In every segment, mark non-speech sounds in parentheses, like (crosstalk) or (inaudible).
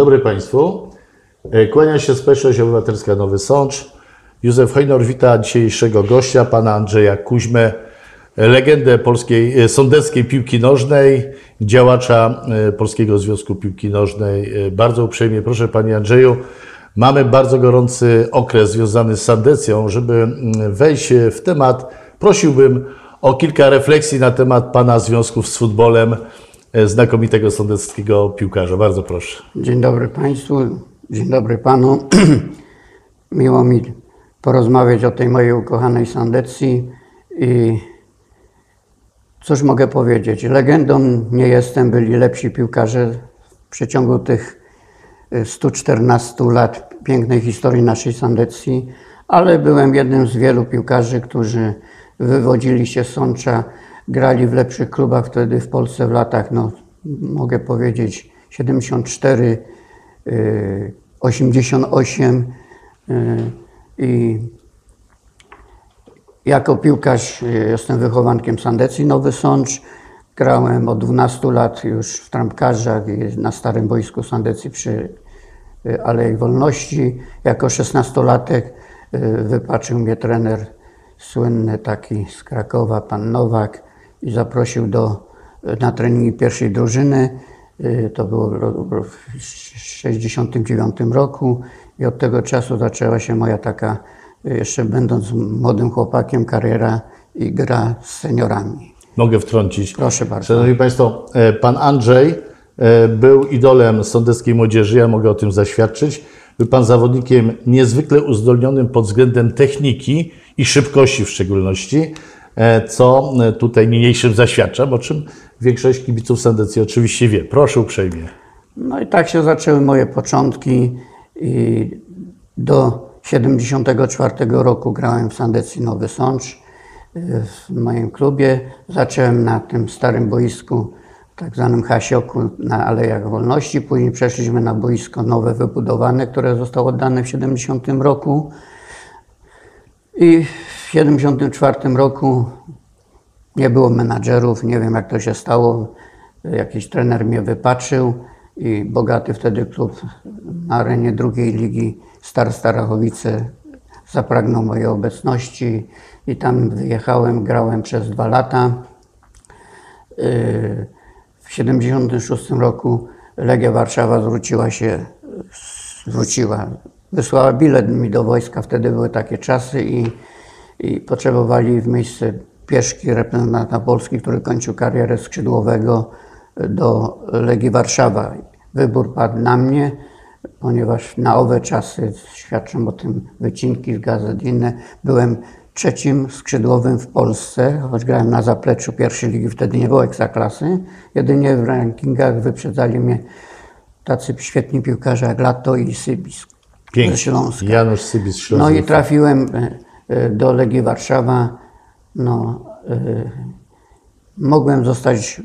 Dobry Państwu. E, Kłania się Społeczność Obywatelska Nowy Sącz. Józef Hojnor wita dzisiejszego gościa, pana Andrzeja Kuźmę, legendę polskiej e, sądeckiej piłki nożnej, działacza e, Polskiego Związku Piłki Nożnej. Bardzo uprzejmie proszę Panie Andrzeju, mamy bardzo gorący okres związany z sandecją. Żeby mm, wejść w temat, prosiłbym o kilka refleksji na temat Pana związków z futbolem, znakomitego sądeckiego piłkarza. Bardzo proszę. Dzień dobry Państwu, dzień dobry Panu. (clears throat) Miło mi porozmawiać o tej mojej ukochanej Sandecji i cóż mogę powiedzieć. Legendą nie jestem, byli lepsi piłkarze w przeciągu tych y, 114 lat pięknej historii naszej Sandecji, ale byłem jednym z wielu piłkarzy, którzy wywodzili się z Sącza, grali w lepszych klubach wtedy w Polsce w latach, no mogę powiedzieć 74, y, 88 y, i jako piłkarz y, jestem wychowankiem Sandecji Nowy Sącz. Grałem od 12 lat już w trampkarzach i na starym boisku Sandecji przy y, Alei Wolności. Jako 16-latek y, wypatrzył mnie trener słynny taki z Krakowa, pan Nowak i zaprosił do, na treningi pierwszej drużyny. Y, To było w 1969 roku i od tego czasu zaczęła się moja taka, y, jeszcze będąc młodym chłopakiem, kariera i gra z seniorami. Mogę wtrącić. Proszę bardzo. Szanowni Państwo, e, pan Andrzej e, był idolem sądeckiej młodzieży, ja mogę o tym zaświadczyć. Był pan zawodnikiem niezwykle uzdolnionym pod względem techniki i szybkości w szczególności, co e, tutaj niniejszym zaświadczam, o czym większość kibiców Sandecji oczywiście wie. Proszę uprzejmie. No i tak się zaczęły moje początki do 74 roku grałem w Sandecji Nowy Sącz y, w moim klubie. Zacząłem na tym starym boisku, tak zwanym Hasioku na Alejach Wolności. Później przeszliśmy na boisko nowe wybudowane, które zostało oddane w 70 roku. I w 74 roku nie było menadżerów, nie wiem jak to się stało. Jakiś trener mnie wypatrzył i bogaty wtedy klub na arenie drugiej ligi Star Starachowice zapragnął mojej obecności i tam wyjechałem, grałem przez dwa lata. W 76 roku Legia Warszawa zwróciła się, zwróciła, wysłała bilet mi do wojska, wtedy były takie czasy i, i potrzebowali w miejsce pieszki reprezentanta Polski, który kończył karierę skrzydłowego do Legii Warszawa. Wybór padł na mnie, ponieważ na owe czasy, świadczą o tym wycinki z gazet inne, byłem trzecim skrzydłowym w Polsce, choć grałem na zapleczu pierwszej ligi, wtedy nie było ekstraklasy. Jedynie w rankingach wyprzedzali mnie tacy świetni piłkarze jak Lato i Sybis Pięknie. Śląska. Janusz Sybis No Śląsk. i trafiłem e, e, do Legii Warszawa. No, e, mogłem zostać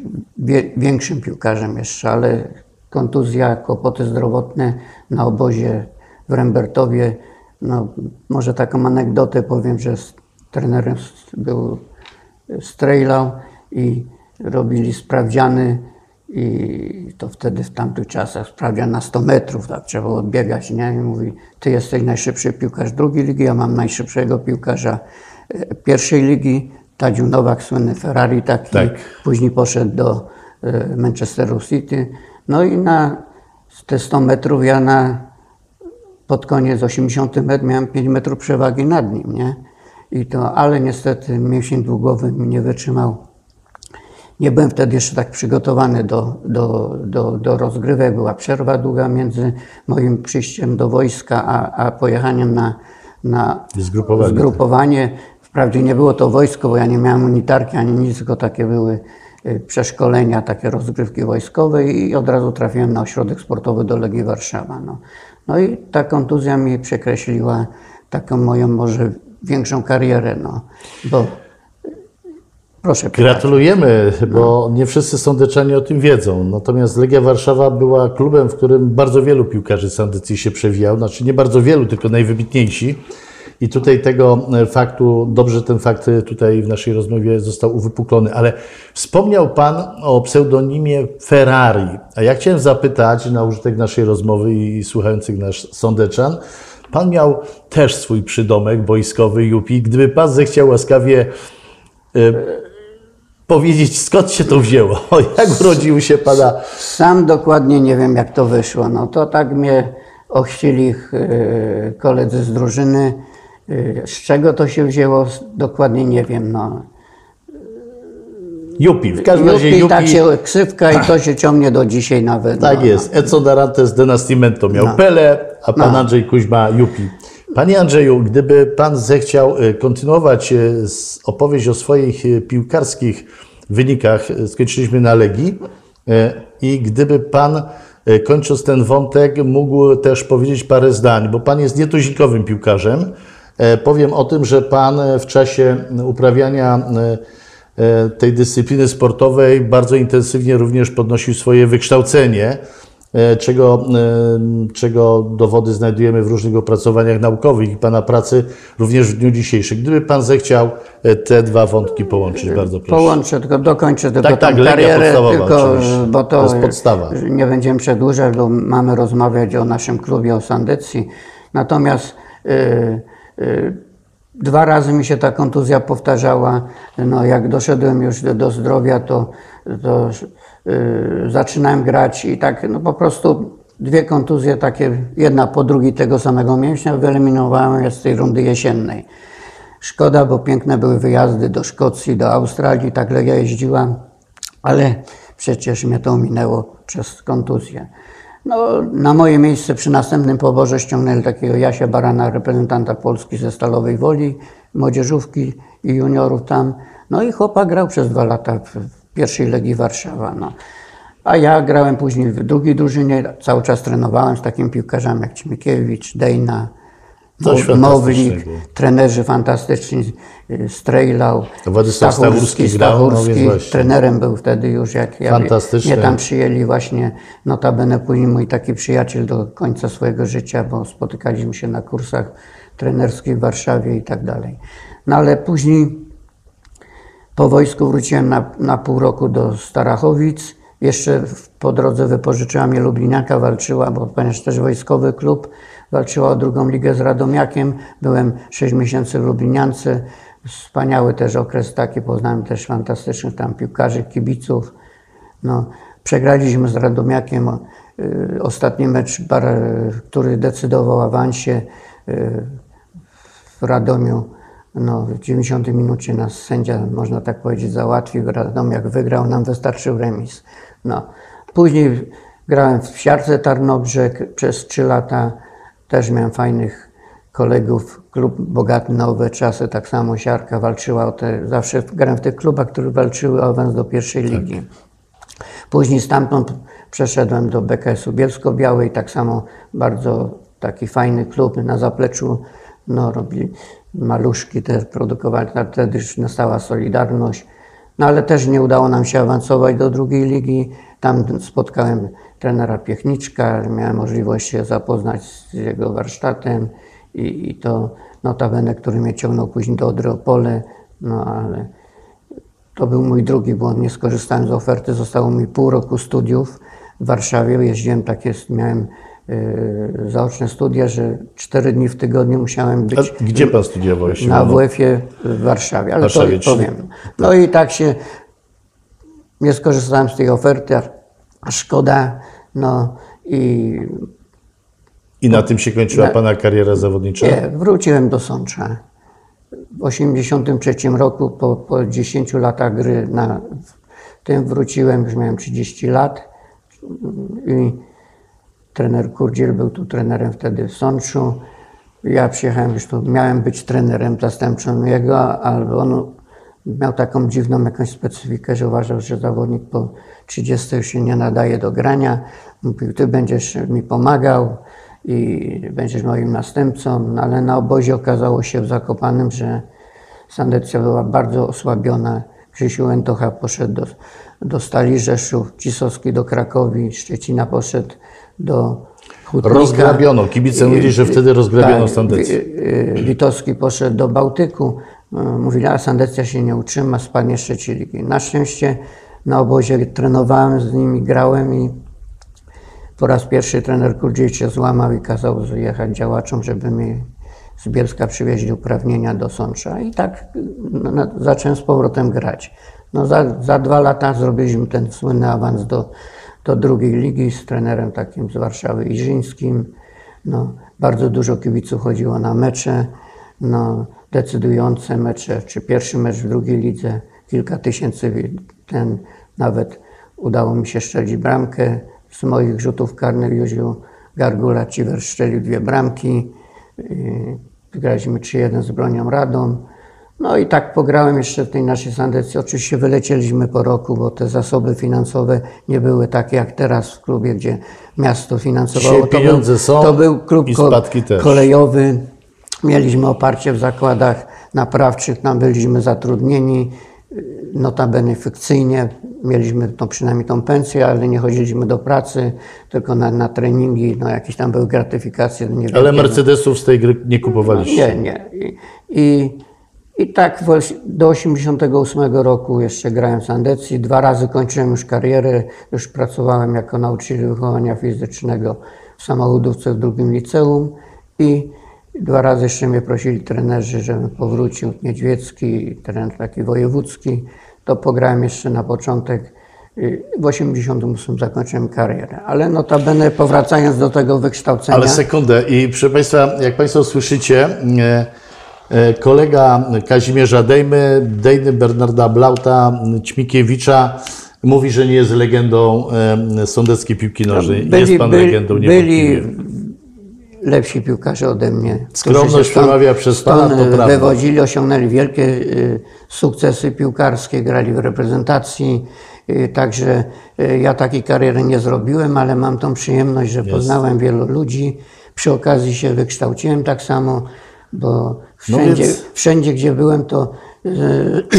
większym piłkarzem jeszcze, ale kontuzja, kłopoty zdrowotne na obozie w Rembertowie. No, może taką anegdotę powiem, że z trenerem był Strejlał i robili sprawdziany i to wtedy w tamtych czasach sprawdzian na 100 metrów, tak trzeba było odbiegać, nie? I mówi, ty jesteś najszybszy piłkarz drugiej ligi, ja mam najszybszego piłkarza e, pierwszej ligi, Tadziu Nowak, słynny Ferrari taki, Tak. później poszedł do e, Manchesteru City, no i na te 100 metrów ja na pod koniec 80 metr miałem 5 metrów przewagi nad nim, nie? I to, ale niestety mięsień długowy mi nie wytrzymał. Nie byłem wtedy jeszcze tak przygotowany do, do, do, do rozgrywek. Była przerwa długa między moim przyjściem do wojska, a, a pojechaniem na, na Zgrupowanie. zgrupowanie. Wprawdzie nie było to wojsko, bo ja nie miałem unitarki ani nic, tylko takie były y, przeszkolenia, takie rozgrywki wojskowe i od razu trafiłem na ośrodek sportowy do Legii Warszawa. No, no i ta kontuzja mi przekreśliła taką moją może większą karierę, no, bo proszę pytać. Gratulujemy, bo nie wszyscy sądeczanie o tym wiedzą. Natomiast Legia Warszawa była klubem, w którym bardzo wielu piłkarzy Sandecji się przewijał. Znaczy nie bardzo wielu, tylko najwybitniejsi. I tutaj tego e, faktu, dobrze ten fakt e, tutaj w naszej rozmowie został uwypuklony, ale wspomniał Pan o pseudonimie Ferrari. A ja chciałem zapytać na użytek naszej rozmowy i słuchających nasz sądeczan, Pan miał też swój przydomek wojskowy Jupi. Gdyby Pan zechciał łaskawie e, powiedzieć, skąd się to wzięło? (laughs) Jak urodził się Pana Sam dokładnie nie wiem, jak to wyszło. No to tak mnie ochrzcili e, koledzy z drużyny. E, Z czego to się wzięło, dokładnie nie wiem. No. Jupi? W każdym razie Jupi, Jupi, tak się ksywka i to się ciągnie do dzisiaj nawet. Tak no, jest. Edson Darantes de Nascimento miał Pele, a pan No. Andrzej Kuźma Jupi. Panie Andrzeju, gdyby pan zechciał e, kontynuować e, opowieść o swoich e, piłkarskich wynikach, skończyliśmy na Legii i gdyby pan kończąc ten wątek mógł też powiedzieć parę zdań, bo pan jest nietuzinkowym piłkarzem. Powiem o tym, że pan w czasie uprawiania tej dyscypliny sportowej bardzo intensywnie również podnosił swoje wykształcenie, czego, e, czego dowody znajdujemy w różnych opracowaniach naukowych i Pana pracy również w dniu dzisiejszym. Gdyby Pan zechciał e, te dwa wątki połączyć, bardzo proszę. Połączę, tylko dokończę tylko Tak, tak, karierę, tylko, oczywiście. bo to, To jest podstawa. nie będziemy przedłużać, bo mamy rozmawiać o naszym klubie, o Sandecji. Natomiast dwa razy mi się ta kontuzja powtarzała. No, jak doszedłem już do, zdrowia, to, to zaczynałem grać i tak no, po prostu dwie kontuzje takie, jedna po drugiej tego samego mięśnia, wyeliminowałem je z tej rundy jesiennej. Szkoda, bo piękne były wyjazdy do Szkocji, do Australii, tak Legia jeździła, ale przecież mnie to ominęło przez kontuzję. No, na moje miejsce przy następnym poborze ściągnęli takiego Jasia Barana, reprezentanta Polski ze Stalowej Woli, młodzieżówki i juniorów tam. No i chłopak grał przez dwa lata w pierwszej Legii Warszawa. No. A ja grałem później w drugiej drużynie, cały czas trenowałem z takimi piłkarzami jak Ćmikiewicz, Dejna, Mo- Mowlik, trenerzy fantastyczni, y, Strejlał, Władysław Stachurski no Stachurski właśnie. trenerem był wtedy już, jak ja, mnie tam przyjęli właśnie, notabene później mój taki przyjaciel do końca swojego życia, bo spotykaliśmy się na kursach trenerskich w Warszawie i tak dalej. No ale później po wojsku wróciłem na, na pół roku do Starachowic. Jeszcze po drodze wypożyczyła mnie Lubliniaka, walczyła, bo ponieważ też wojskowy klub, walczyła o drugą ligę z Radomiakiem. Byłem 6 miesięcy w Lubliniance. Wspaniały też okres taki, poznałem też fantastycznych tam piłkarzy, kibiców. No, przegraliśmy z Radomiakiem y, ostatni mecz, bar, który decydował o awansie y, w Radomiu. No, w 90 minucie nas sędzia, można tak powiedzieć, załatwił. Radomiak wygrał, nam wystarczył remis. No. Później grałem w Siarce Tarnobrzeg przez 3 lata. Też miałem fajnych kolegów. Klub bogaty na owe czasy, tak samo Siarka walczyła o te, zawsze grałem w tych klubach, które walczyły o awans do pierwszej ligi. Później stamtąd przeszedłem do BKS-u Bielsko-Białej, tak samo bardzo taki fajny klub na zapleczu, no robili maluszki też produkowali, tak wtedy już nastała Solidarność, no ale też nie udało nam się awansować do drugiej ligi, tam spotkałem trenera Piechniczka, miałem możliwość się zapoznać z jego warsztatem i, i to notabene, który mnie ciągnął później do Odry no ale to był mój drugi błąd. Nie skorzystałem z oferty. Zostało mi pół roku studiów w Warszawie. Jeździłem takie, miałem zaoczne studia, że cztery dni w tygodniu musiałem być A gdzie Pan studiował? na? WF-ie w Warszawie, ale Warszawie, to powiem. No i tak się nie skorzystałem z tej oferty, szkoda. No i I na tym się kończyła Pana kariera zawodnicza? Nie, wróciłem do Sącza. W 1983 roku, po, po 10 latach gry na tym wróciłem, już miałem 30 lat i trener Kurdziel był tu trenerem wtedy w Sączu. Ja przyjechałem już tu, miałem być trenerem zastępczym jego, ale on miał taką dziwną jakąś specyfikę, że uważał, że zawodnik po 30 już się nie nadaje do grania. Mówił, ty będziesz mi pomagał i będziesz moim następcą, no, ale na obozie okazało się w Zakopanem, że Sandecja była bardzo osłabiona. Krzysiu Łętocha poszedł do, do Stali Rzeszów, Cisowski do Krakowi, Szczecina poszedł do hutnika. Rozgrabiono. Kibice mówili, że wtedy rozgrabiono Sandecję. Wi- y, Witowski poszedł do Bałtyku. Y, Mówili, a Sandecja się nie utrzyma, spadnie ligi. Na szczęście na obozie trenowałem z nimi, grałem i po raz pierwszy trener Kurdziej się złamał i kazał jechać działaczom, żeby mi z Bielska przywieźli uprawnienia do Sącza. I tak zacząłem z powrotem grać. No, za, za dwa lata zrobiliśmy ten słynny awans do, do drugiej ligi z trenerem takim z Warszawy Iżyńskim. No, bardzo dużo kibiców chodziło na mecze, no, decydujące mecze, czy pierwszy mecz w drugiej lidze, kilka tysięcy, ten nawet udało mi się strzelić bramkę. Z moich rzutów karnych Józiu Gargula Ciwer strzelił dwie bramki. Yy, Wygraliśmy 3-1 z Bronią Radą. No i tak pograłem jeszcze w tej naszej Sandecji. Oczywiście wylecieliśmy po roku, bo te zasoby finansowe nie były takie jak teraz w klubie, gdzie miasto finansowało. Dzisiaj pieniądze był, są to był klub kolejowy. Mieliśmy oparcie w zakładach naprawczych, tam byliśmy zatrudnieni, y, notabene fikcyjnie. Mieliśmy tą, przynajmniej tą pensję, ale nie chodziliśmy do pracy, tylko na, na treningi, no jakieś tam były gratyfikacje. niewielkie. Ale Mercedesów z tej gry nie kupowaliście. Nie, nie. I, i, i tak do 88 roku jeszcze grałem w Sandecji. Dwa razy kończyłem już karierę. Już pracowałem jako nauczyciel wychowania fizycznego w samochodówce w drugim liceum. I dwa razy jeszcze mnie prosili trenerzy, żebym powrócił. Niedźwiecki, trener taki wojewódzki. To pograłem jeszcze na początek. Y, W 88 zakończyłem karierę. Ale notabene powracając do tego wykształcenia. Ale sekundę. I proszę Państwa, jak Państwo słyszycie, kolega Kazimierza Dejmy, Dejny Bernarda Blauta, Ćmikiewicza mówi, że nie jest legendą e, sądeckiej piłki nożnej. jest Pan byli- legendą byli niewątpliwie. lepsi piłkarze ode mnie. Skromność przemawia przez Pana, to e, prawda. Wywodzili, osiągnęli wielkie y, sukcesy piłkarskie, grali w reprezentacji. Także ja takiej kariery nie zrobiłem, ale mam tą przyjemność, że poznałem wielu ludzi. Przy okazji się wykształciłem tak samo, bo wszędzie, więc- wszędzie gdzie byłem, to y,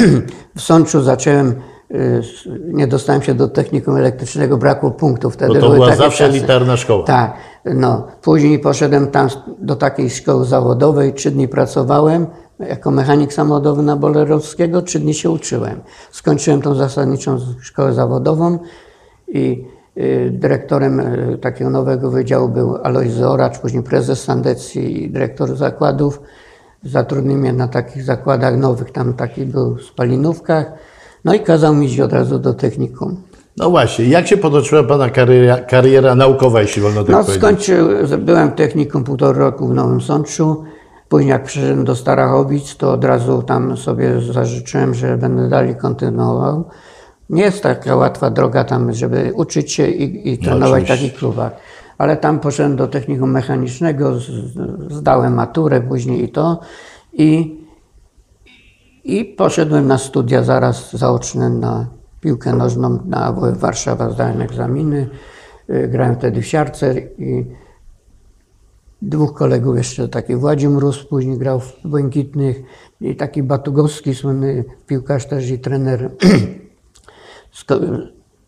(clears throat) w Sączu zacząłem, y, nie dostałem się do technikum elektrycznego, brakło punktów. Wtedy Bo to była zawsze czasy. elitarna szkoła. Tak, no. Później poszedłem tam do takiej szkoły zawodowej, trzy dni pracowałem jako mechanik samochodowy na Bolerowskiego, trzy dni się uczyłem. Skończyłem tą zasadniczą szkołę zawodową i dyrektorem y, takiego nowego wydziału był Alojz Zoracz, później prezes Sandecji i dyrektor zakładów. Zatrudnił mnie na takich zakładach nowych, tam taki był w Spalinówkach. No i kazał mi iść od razu do technikum. No właśnie, jak się potoczyła Pana kariera, kariera naukowa, jeśli wolno tak No, powiedzieć? skończył, byłem technikum półtora roku w Nowym Sączu. Później jak przyszedłem do Starachowic, to od razu tam sobie zażyczyłem, że będę dalej kontynuował. Nie jest taka łatwa droga tam, żeby uczyć się i, i trenować w takich klubach. Ale tam poszedłem do technikum mechanicznego, z- zdałem maturę później i to. I, i poszedłem na studia zaraz zaoczne na piłkę nożną na AWF Warszawa, zdałem egzaminy. Y, Grałem wtedy w siarce i dwóch kolegów jeszcze, taki Władimir Mróz później grał w Błękitnych i taki Batugowski, słynny piłkarz też i trener. (clears throat)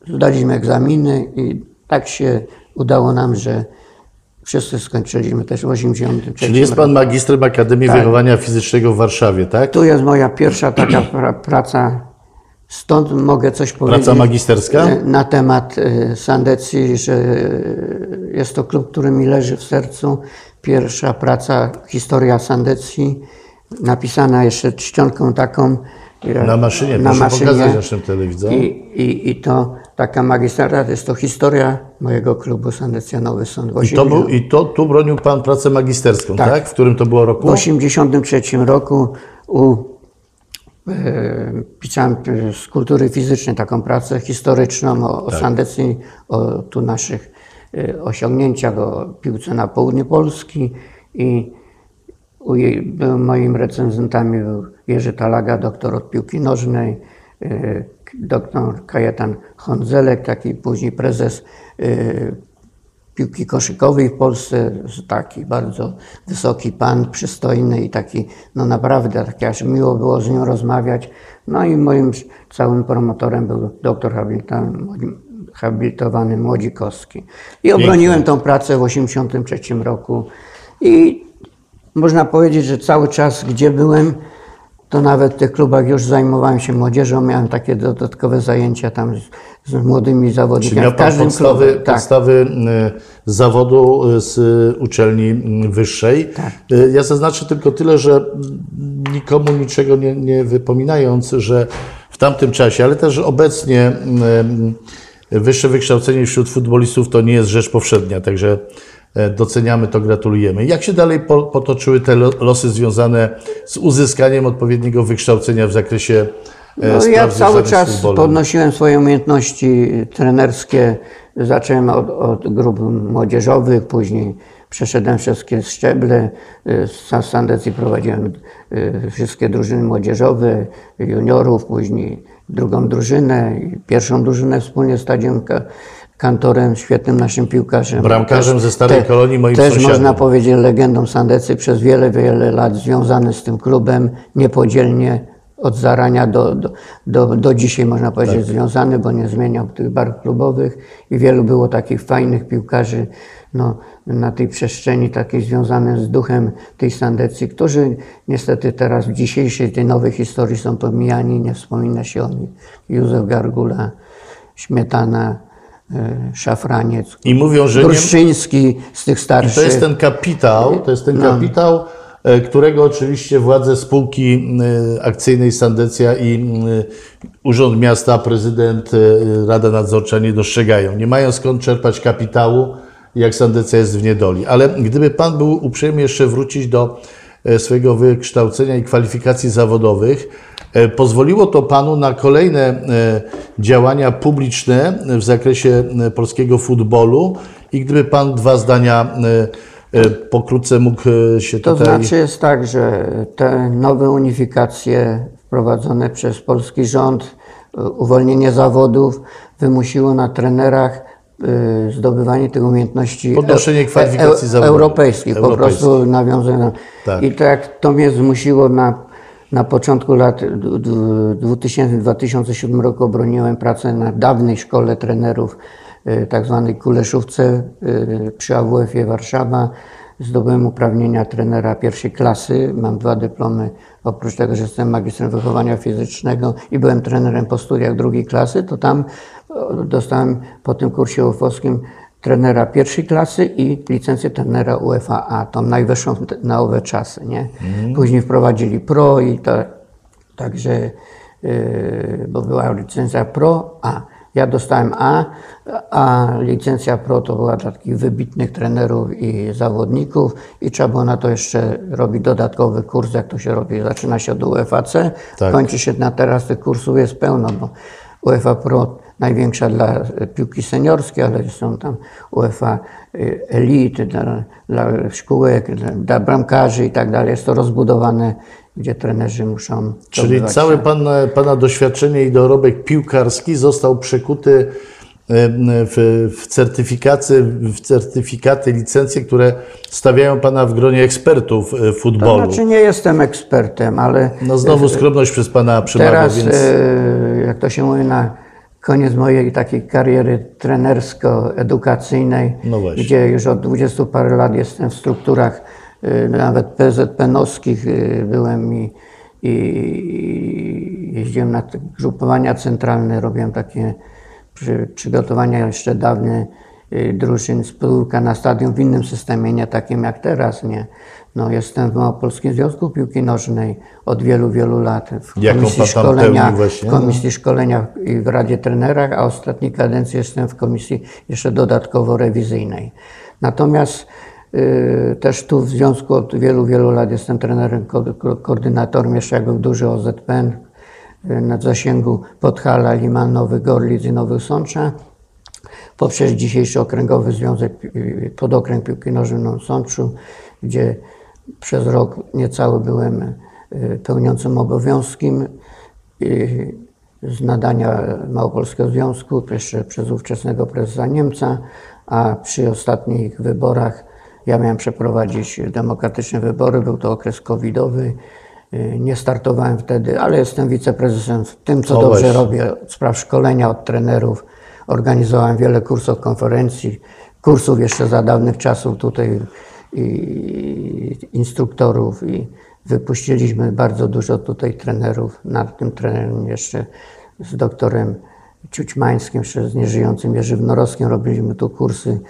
Zdaliśmy egzaminy i tak się udało nam, że wszyscy skończyliśmy też w 83 Czyli jest Pan magistrem Akademii Tak. Wychowania Fizycznego w Warszawie, tak? Tu jest moja pierwsza taka pra praca, stąd mogę coś powiedzieć. magisterska? e, Na temat e, Sandecji, że jest to klub, który mi leży w sercu. Pierwsza praca, historia Sandecji, napisana jeszcze czcionką taką. Na maszynie, na proszę pokazać maszynie. naszym telewidzom. I, i, I to taka magistrata, jest to historia mojego klubu Sandecja Nowy Sąd. I to, był, I to tu bronił Pan pracę magisterską, tak? Tak. W którym to było roku? W 1983 roku u, e, pisałem z kultury fizycznej taką pracę historyczną o, o Sandecji, o tu naszych e, osiągnięciach, o piłce na południu Polski i u był moim recenzentami był Jerzy Talaga, doktor od piłki nożnej, e, doktor Kajetan Hondzelek, taki później prezes e, piłki koszykowej w Polsce, taki bardzo wysoki pan, przystojny i taki, no naprawdę, taki aż miło było z nią rozmawiać. No i moim całym promotorem był doktor habilitowany Młodzikowski. I obroniłem tą pracę w 1983 roku. I można powiedzieć, że cały czas, gdzie byłem, to nawet w tych klubach już zajmowałem się młodzieżą, miałem takie dodatkowe zajęcia tam z, z młodymi Czyli zawodnikami. miał W pan podstawy, klubie. Tak. podstawy y, zawodu y, z uczelni wyższej. Tak. Y, Ja zaznaczę tylko tyle, że nikomu niczego nie, nie wypominając, że w tamtym czasie, ale też obecnie wyższe wykształcenie wśród futbolistów to nie jest rzecz powszednia, także e, doceniamy to, gratulujemy. Jak się dalej po- potoczyły te lo- losy związane z uzyskaniem odpowiedniego wykształcenia w zakresie e, No, ja cały z czas podnosiłem swoje umiejętności trenerskie. Zacząłem od, od grup młodzieżowych, później przeszedłem wszystkie szczeble. W Sandecji prowadziłem wszystkie drużyny młodzieżowe, juniorów, później drugą drużynę, i pierwszą drużynę wspólnie z Tadziem Ka- Kantorem, świetnym naszym piłkarzem. Bramkarzem ze Starej Kolonii, moim Też sąsiadem. można powiedzieć legendą Sandecy przez wiele, wiele lat związany z tym klubem, niepodzielnie od zarania do, do, do, do dzisiaj można powiedzieć Tak. związany, bo nie zmieniał tych barw klubowych i wielu było takich fajnych piłkarzy no, na tej przestrzeni takiej związanych z duchem tej Sandecji, którzy niestety teraz w dzisiejszej tej nowej historii są pomijani, nie wspomina się o nich. Józef Gargula, Śmietana, Szafraniec, I mówią, że nie, Gruszczyński z tych I starszych. to jest ten kapitał, to jest ten No. kapitał, e, którego oczywiście władze spółki e, akcyjnej Sandecja i e, Urząd Miasta, prezydent, Rada Nadzorcza nie dostrzegają. Nie mają skąd czerpać kapitału, jak Sandecja jest w niedoli. Ale gdyby Pan był uprzejmy jeszcze wrócić do swojego wykształcenia i kwalifikacji zawodowych, pozwoliło to Panu na kolejne e, działania publiczne w zakresie e, polskiego futbolu i gdyby Pan dwa zdania e, e, pokrótce mógł e, się To tutaj... znaczy jest tak, że te nowe unifikacje wprowadzone przez polski rząd, uwolnienie zawodów wymusiło na trenerach zdobywanie tych umiejętności Podnoszenie kwalifikacji zawodowych. europejskich, po Europejskich. prostu nawiązane. Tak. I tak to mnie zmusiło na, na początku lat 2000-2007 roku obroniłem pracę na dawnej szkole trenerów, y, tak zwanej Kuleszówce y, przy AWF-ie Warszawa. Zdobyłem uprawnienia trenera pierwszej klasy, mam dwa dyplomy. Oprócz tego, że jestem magistrem wychowania fizycznego i byłem trenerem po studiach drugiej klasy, to tam o, dostałem po tym kursie UF-owskim trenera pierwszej klasy i licencję trenera UEFA, tą najwyższą na owe czasy. Nie? Później wprowadzili pro i to, także, yy, bo była licencja pro A. Ja dostałem A, a licencja pro to była dla takich wybitnych trenerów i zawodników i trzeba było na to jeszcze robić dodatkowy kurs, jak to się robi. Zaczyna się od UEFAC, Tak. kończy się na teraz tych kursów jest pełno, bo UEFA Pro największa dla e, piłki seniorskiej, ale są tam UEFA y, Elite dla, dla szkółek, dla, bramkarzy i tak dalej. Jest to rozbudowane, gdzie trenerzy muszą Czyli całe się. pan, Pana doświadczenie i dorobek piłkarski został przekuty e, w, w, certyfikaty, w certyfikaty, licencje, które stawiają Pana w gronie ekspertów e, To futbolu. znaczy nie jestem ekspertem, ale No znowu skromność przez Pana przemawia, teraz, więc... e, jak to się mówi, na koniec mojej takiej kariery trenersko-edukacyjnej, No gdzie już od 20 parę lat jestem w strukturach e, nawet PZP-nowskich e, byłem i, i jeździłem na grupowania centralne, robiłem takie przy, przygotowania jeszcze dawne y, drużyn spółka na stadion w innym systemie, nie takim jak teraz, nie. No, jestem w Małopolskim Związku Piłki Nożnej od wielu, wielu lat. W Jaką komisji szkolenia, właśnie? w komisji szkolenia i w Radzie Trenerach, a ostatniej kadencji jestem w komisji jeszcze dodatkowo rewizyjnej. Natomiast y, też tu w związku od wielu, wielu lat jestem trenerem, ko- ko- koordynatorem jeszcze jak był duży OZPN y, na zasięgu Podhala, Liman, Nowy Gorlic i Nowy Sącza poprzez dzisiejszy Okręgowy Związek, Pi- Podokręg Piłki Nożnej w Sączu, gdzie przez rok niecały byłem y, pełniącym obowiązkiem y, z nadania Małopolskiego Związku, jeszcze przez ówczesnego prezesa Niemca, a przy ostatnich wyborach ja miałem przeprowadzić demokratyczne wybory, był to okres covidowy. Y, Nie startowałem wtedy, ale jestem wiceprezesem w tym, co O, dobrze robię, od spraw szkolenia od trenerów, organizowałem wiele kursów, konferencji, kursów jeszcze za dawnych czasów tutaj i instruktorów i wypuściliśmy bardzo dużo tutaj trenerów. Nad tym trenerem jeszcze z doktorem Ciućmańskim, jeszcze z nieżyjącym Norowskim robiliśmy tu kursy,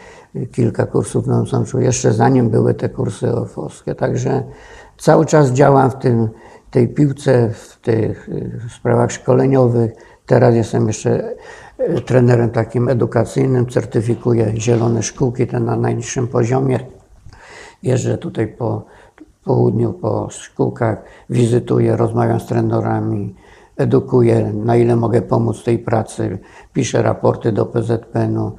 kilka kursów w Nowym Sączu, jeszcze zanim były te kursy orfowskie. Także cały czas działam w tym, tej piłce, w tych sprawach szkoleniowych. Teraz jestem jeszcze trenerem takim edukacyjnym, certyfikuję zielone szkółki, te na najniższym poziomie. Jeżdżę tutaj po południu, po szkółkach, wizytuję, rozmawiam z trenerami, edukuję, na ile mogę pomóc tej pracy, piszę raporty do PZPN-u.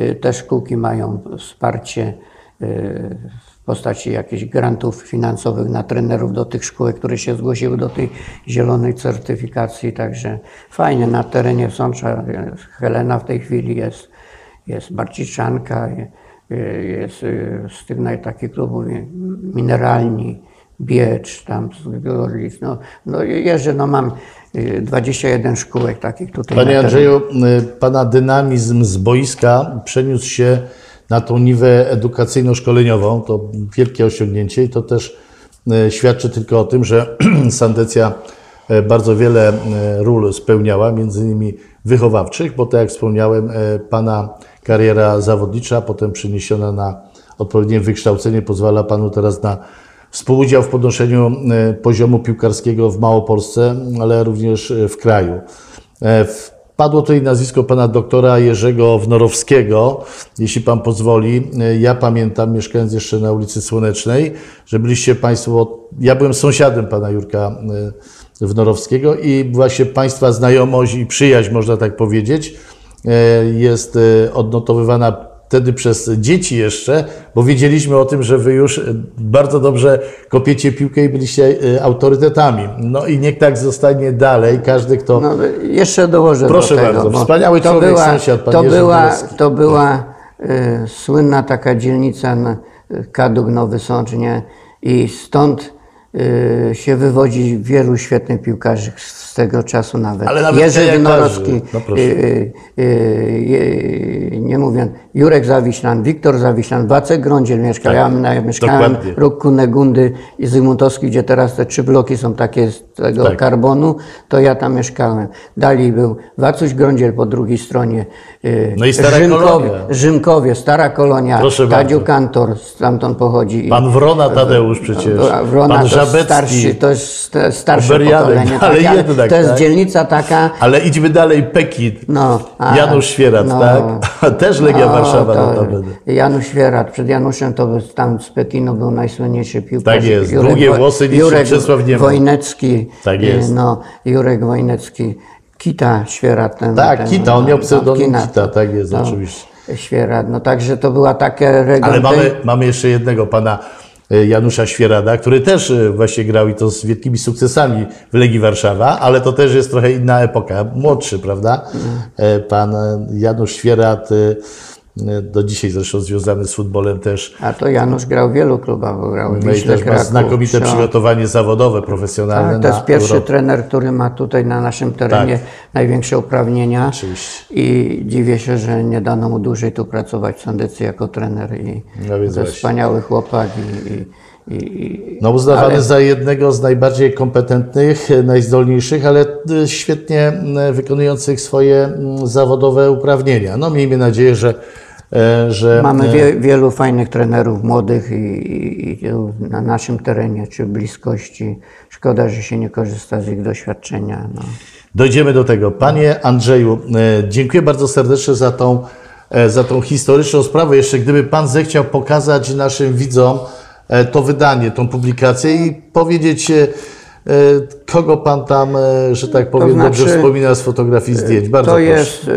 Y, Te szkółki mają wsparcie y, w postaci jakichś grantów finansowych na trenerów do tych szkółek, które się zgłosiły do tej zielonej certyfikacji. Także fajnie na terenie Sącza. Helena w tej chwili jest, jest Barciszanka, y, jest y, z tych naj- takich klubów y, Mineralni, Biecz, tam z Gorlic. No, no jeżdżę, no mam y, 21 szkółek takich tutaj Panie. Andrzeju, y, Pana dynamizm z boiska przeniósł się na tą niwę edukacyjno-szkoleniową. To wielkie osiągnięcie i to też y, świadczy tylko o tym, że (clears throat) Sandecja y, bardzo wiele y, ról spełniała, między innymi wychowawczych, bo tak jak wspomniałem, Pana kariera zawodnicza, potem przeniesiona na odpowiednie wykształcenie pozwala Panu teraz na współudział w podnoszeniu e, poziomu piłkarskiego w Małopolsce, ale również e, w kraju. E, w- Padło tutaj nazwisko pana doktora Jerzego Wnorowskiego, jeśli pan pozwoli. Ja pamiętam, mieszkając jeszcze na ulicy Słonecznej, że byliście państwo, ja byłem sąsiadem pana Jurka e, Wnorowskiego i właśnie państwa znajomość i przyjaźń, można tak powiedzieć, e, jest e, odnotowywana wtedy przez dzieci jeszcze, bo wiedzieliśmy o tym, że wy już e, bardzo dobrze kopiecie piłkę i byliście e, autorytetami. No i niech tak zostanie dalej. Każdy, kto... No, jeszcze dołożę Proszę do tego. bardzo, wspaniały to człowiek, była, sąsiad, pan to Jerzy była, to była y, słynna taka dzielnica na Kaduk Nowy Sącz, nie? I stąd się wywodzi wielu świetnych piłkarzy z tego czasu nawet. Ale nawet Jerzy. Wynorowski, No y, y, y, nie mówiąc, Jurek Zawiślan, Wiktor Zawiślan, Wacek Grądziel mieszkał. Tak, ja na- mieszkałem dokładnie. róg Kunegundy i Zygmuntowski, gdzie teraz te trzy bloki są takie z tego Tak. karbonu, to ja tam mieszkałem. Dalej był Wacuś Grądziel po drugiej stronie. Y, No i Stara Rzymkowie, Kolonia. Rzymkowie, Stara Kolonia. Proszę Tadziu bardzo. Kantor stamtąd pochodzi. Pan Wrona Tadeusz przecież, Wr- Wrona pan to jest Żabecki. starszy, to jest st- starsze Oberianek, pokolenie. ale tak, jednak, to jest tak? dzielnica taka, Ale idźmy dalej, Pekin. no... a- Janusz Świerat, no. tak? Też Legia No, Warszawa notabene. Janusz Świerat. Przed Januszem to tam z Pekinu był najsłynniejszy piłkarz. Tak jest. Długie Wo- włosy niż Jurek. Wojnecki. Tak y, jest. No, Jurek Wojnecki. Kita Świerat. Ten, Tak, ten, Kita, on miał no, pseudonim Kita, tak jest, no, oczywiście. Świerat. No także to była takie region. Ale mamy, mamy jeszcze jednego pana e, Janusza Świerada, który też e, właśnie grał i to z wielkimi sukcesami w Legii Warszawa, ale to też jest trochę inna epoka, młodszy, prawda? E, Pan Janusz Świerat, e, do dzisiaj zresztą związany z futbolem też, A to Janusz grał w wielu klubach, bo grał w no i też ma znakomite przygotowanie zawodowe, profesjonalne Tak, to jest pierwszy Euro- trener, który ma tutaj na naszym terenie Tak. największe uprawnienia. Oczywiście. I dziwię się, że nie dano mu dłużej tu pracować w Sandycy jako trener. I No więc to jest właśnie. wspaniały chłopak. I, i, i, No uznawany ale- za jednego z najbardziej kompetentnych, e, najzdolniejszych, ale e, świetnie m, wykonujących swoje zawodowe uprawnienia. No miejmy nadzieję, że, e, że Mamy e, wie, wielu fajnych trenerów młodych i, i, na naszym terenie, czy bliskości. Szkoda, że się nie korzysta z ich doświadczenia. No. dojdziemy do tego. Panie Andrzeju, e, dziękuję bardzo serdecznie za tą, e, za tą historyczną sprawę. Jeszcze gdyby Pan zechciał pokazać naszym widzom e, to wydanie, tą publikację i powiedzieć, e, e, kogo Pan tam, e, że tak powiem, dobrze znaczy, wspomina z fotografii zdjęć. Bardzo To proszę. jest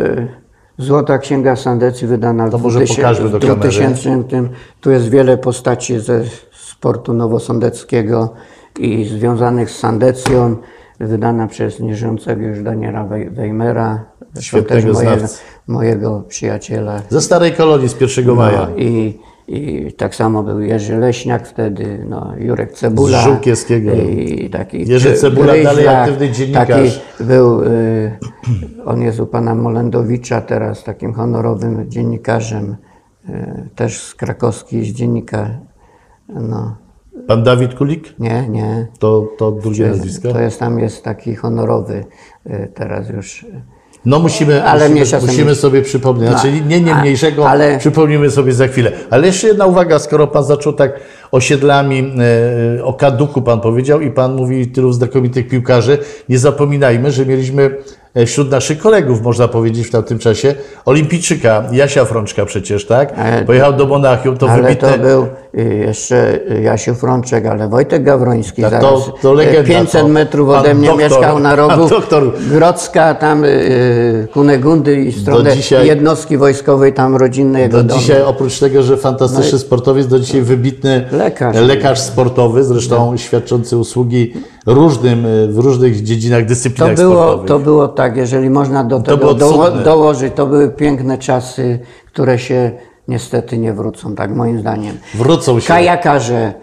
Złota Księga Sandecji wydana To w może 2000 pokażmy do w kamery. 2000. Tym. Tu jest wiele postaci ze sportu nowosądeckiego i związanych z Sandecją. Wydana przez nieżyjącego już Daniela Weimera, Świetnego mojego, mojego przyjaciela. Ze Starej Kolonii z 1 maja. No, i, I tak samo był Jerzy Leśniak wtedy, no, Jurek Cebula. Z Żółkiewskiego. I taki Jerzy Cebula, dalej Gryźlak, aktywny dziennikarz. Taki był y, On jest u pana Molendowicza teraz takim honorowym dziennikarzem, e, też z krakowski jest dziennikarz. No, Pan Dawid Kulik? nie, nie. To, to drugie nazwisko? To jest tam jest taki honorowy e, teraz już. No musimy, Ale musimy, musimy sobie przypomnieć, No, znaczy nie, nie a- mniejszego, ale- przypomnimy sobie za chwilę. Ale jeszcze jedna uwaga, skoro Pan zaczął tak osiedlami, e, o Kaduku Pan powiedział i Pan mówi tylu znakomitych piłkarzy, nie zapominajmy, że mieliśmy wśród naszych kolegów, można powiedzieć w tamtym czasie, olimpijczyka, Jasia Frączka przecież, tak? Ale- Pojechał do Monachium, to ale wybitne... to był y, jeszcze y, Jasiu Frączek, ale Wojtek Gawroński Tak, zaraz. to- to legenda, y, 500 to metrów ode mnie doktor, mieszkał na rogu. Grodzka, tam y, y, Kunegundy i stronę dzisiaj- jednostki wojskowej, tam rodzinne jego Do domy. dzisiaj, oprócz tego, że fantastyczny sportowiec, do dzisiaj wybitny No Lekarz. lekarz sportowy, zresztą świadczący usługi różnym, y, w różnych dziedzinach, To dyscyplinach było, sportowych. to było tak, jeżeli można do tego doło, cudne. dołożyć, to były piękne czasy, które się niestety nie wrócą, tak moim zdaniem. Wrócą się. Kajakarze,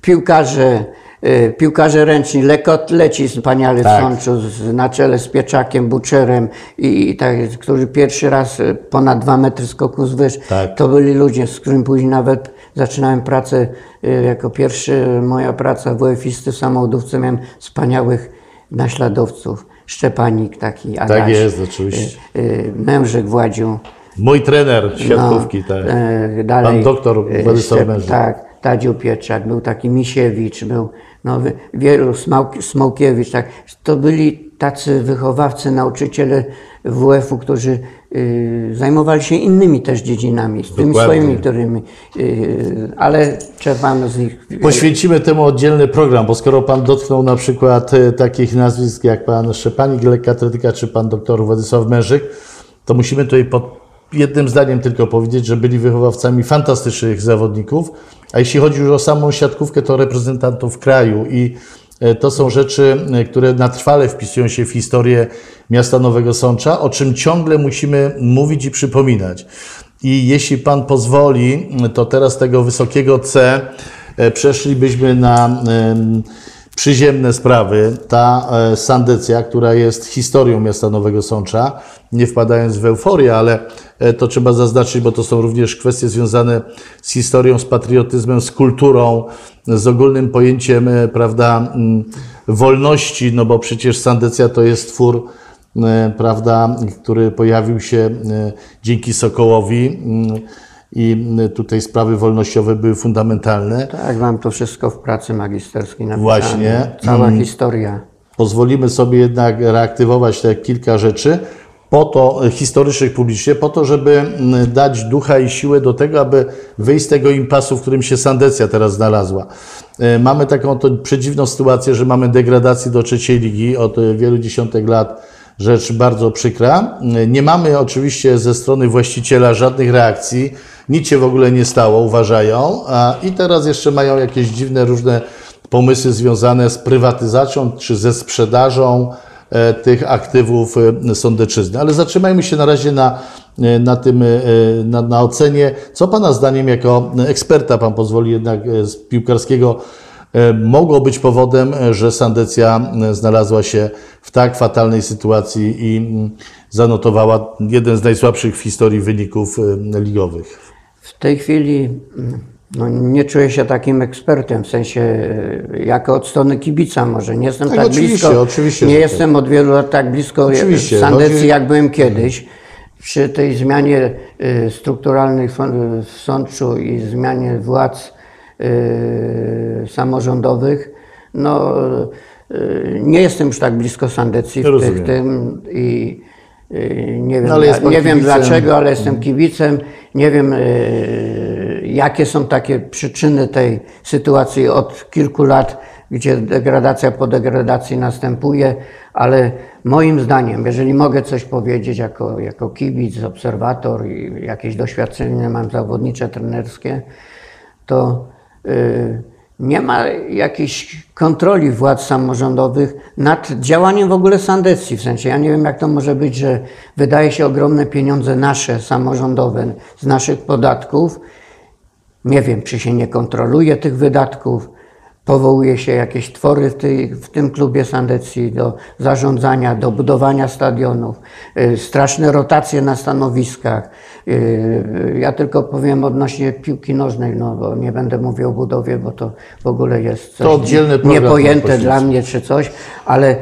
piłkarze, y, piłkarze ręczni, lekotleci wspaniale Tak. w Sączu, z, na czele z Pieczakiem, Buczerem, i, i tak, którzy pierwszy raz y, ponad dwa metry skoku z wyż. Tak. To byli ludzie, z którymi później nawet zaczynałem pracę, y, jako pierwszy moja praca WF-isty w samochodówce, miałem wspaniałych naśladowców. Szczepanik taki, Adaś, Tak jest, oczywiście. y, y, Mężyk Władziu. Mój trener siatkówki, tak. e, dalej, Pan doktor Władysław Mężyk. Tak, Tadziu Pieczak, był taki Misiewicz, był no, wi- wielu, Smałk, Smołkiewicz, tak. To byli tacy wychowawcy, nauczyciele WF-u, którzy y, zajmowali się innymi też dziedzinami, z tymi Dokładnie. swoimi, którymi, y, ale czerpamy z nich. Poświęcimy temu oddzielny program, bo skoro Pan dotknął na przykład e, takich nazwisk jak Pan Szczepanik, lekkoatletyka, czy Pan doktor Władysław Mężyk, to musimy tutaj pod jednym zdaniem tylko powiedzieć, że byli wychowawcami fantastycznych zawodników, a jeśli chodzi już o samą siatkówkę, to reprezentantów kraju i to są rzeczy, e, które na trwale wpisują się w historię miasta Nowego Sącza, o czym ciągle musimy mówić i przypominać. I jeśli Pan pozwoli, to teraz tego wysokiego C e, przeszlibyśmy na przyziemne sprawy. Ta e, sandecja, która jest historią miasta Nowego Sącza, nie wpadając w euforię, ale e, to trzeba zaznaczyć, bo to są również kwestie związane z historią, z patriotyzmem, z kulturą, z ogólnym pojęciem, e, prawda, mm, wolności, no bo przecież sandecja to jest twór prawda, który pojawił się dzięki Sokołowi mm, i e, tutaj sprawy wolnościowe były fundamentalne. Tak, mam to wszystko w pracy magisterskiej napisane. Właśnie. Cała Mm. historia. Pozwolimy sobie jednak reaktywować te kilka rzeczy po to, historycznych publicznie, po to, żeby mm, dać ducha i siłę do tego, aby wyjść z tego impasu, w którym się Sandecja teraz znalazła. E, Mamy taką to przedziwną sytuację, że mamy degradację do trzeciej ligi od e, wielu dziesiątek lat. Rzecz bardzo przykra. E, Nie mamy oczywiście ze strony właściciela żadnych reakcji. Nic się w ogóle nie stało, uważają. A, I teraz jeszcze mają jakieś dziwne, różne pomysły związane z prywatyzacją czy ze sprzedażą e, tych aktywów e, sądeczyzny. Ale zatrzymajmy się na razie na, e, na tym, na, na ocenie. Co Pana zdaniem jako eksperta, Pan pozwoli jednak z piłkarskiego, mogło być powodem, że Sandecja znalazła się w tak fatalnej sytuacji i mm, zanotowała jeden z najsłabszych w historii wyników ligowych? W tej chwili no, nie czuję się takim ekspertem, w sensie e, jako od strony kibica może. Nie jestem Tak, tak, oczywiście, blisko, oczywiście, nie że jestem od wielu lat tak blisko Oczywiście, Sandecji, chodzi- jak byłem kiedyś. Przy tej zmianie e, strukturalnej w Są- w Sączu i zmianie władz e, samorządowych, no e, nie jestem już tak blisko Sandecji w Rozumiem. tych, tym i e, nie wiem, No, nie wiem dlaczego, ale jestem kibicem. Nie wiem, e, jakie są takie przyczyny tej sytuacji od kilku lat, gdzie degradacja po degradacji następuje, ale moim zdaniem, jeżeli mogę coś powiedzieć jako, jako kibic, obserwator i jakieś doświadczenie mam zawodnicze, trenerskie, to y, nie ma jakiejś kontroli władz samorządowych nad działaniem w ogóle Sandecji. W sensie, ja nie wiem, jak to może być, że wydaje się ogromne pieniądze nasze, samorządowe, z naszych podatków. Nie wiem, czy się nie kontroluje tych wydatków. Powołuje się jakieś twory w, tej, w tym klubie Sandecji do zarządzania, do budowania stadionów, y, straszne rotacje na stanowiskach. Y, Ja tylko powiem odnośnie piłki nożnej, no bo nie będę mówił o budowie, bo to w ogóle jest coś niepojęte dla mnie czy coś, ale y,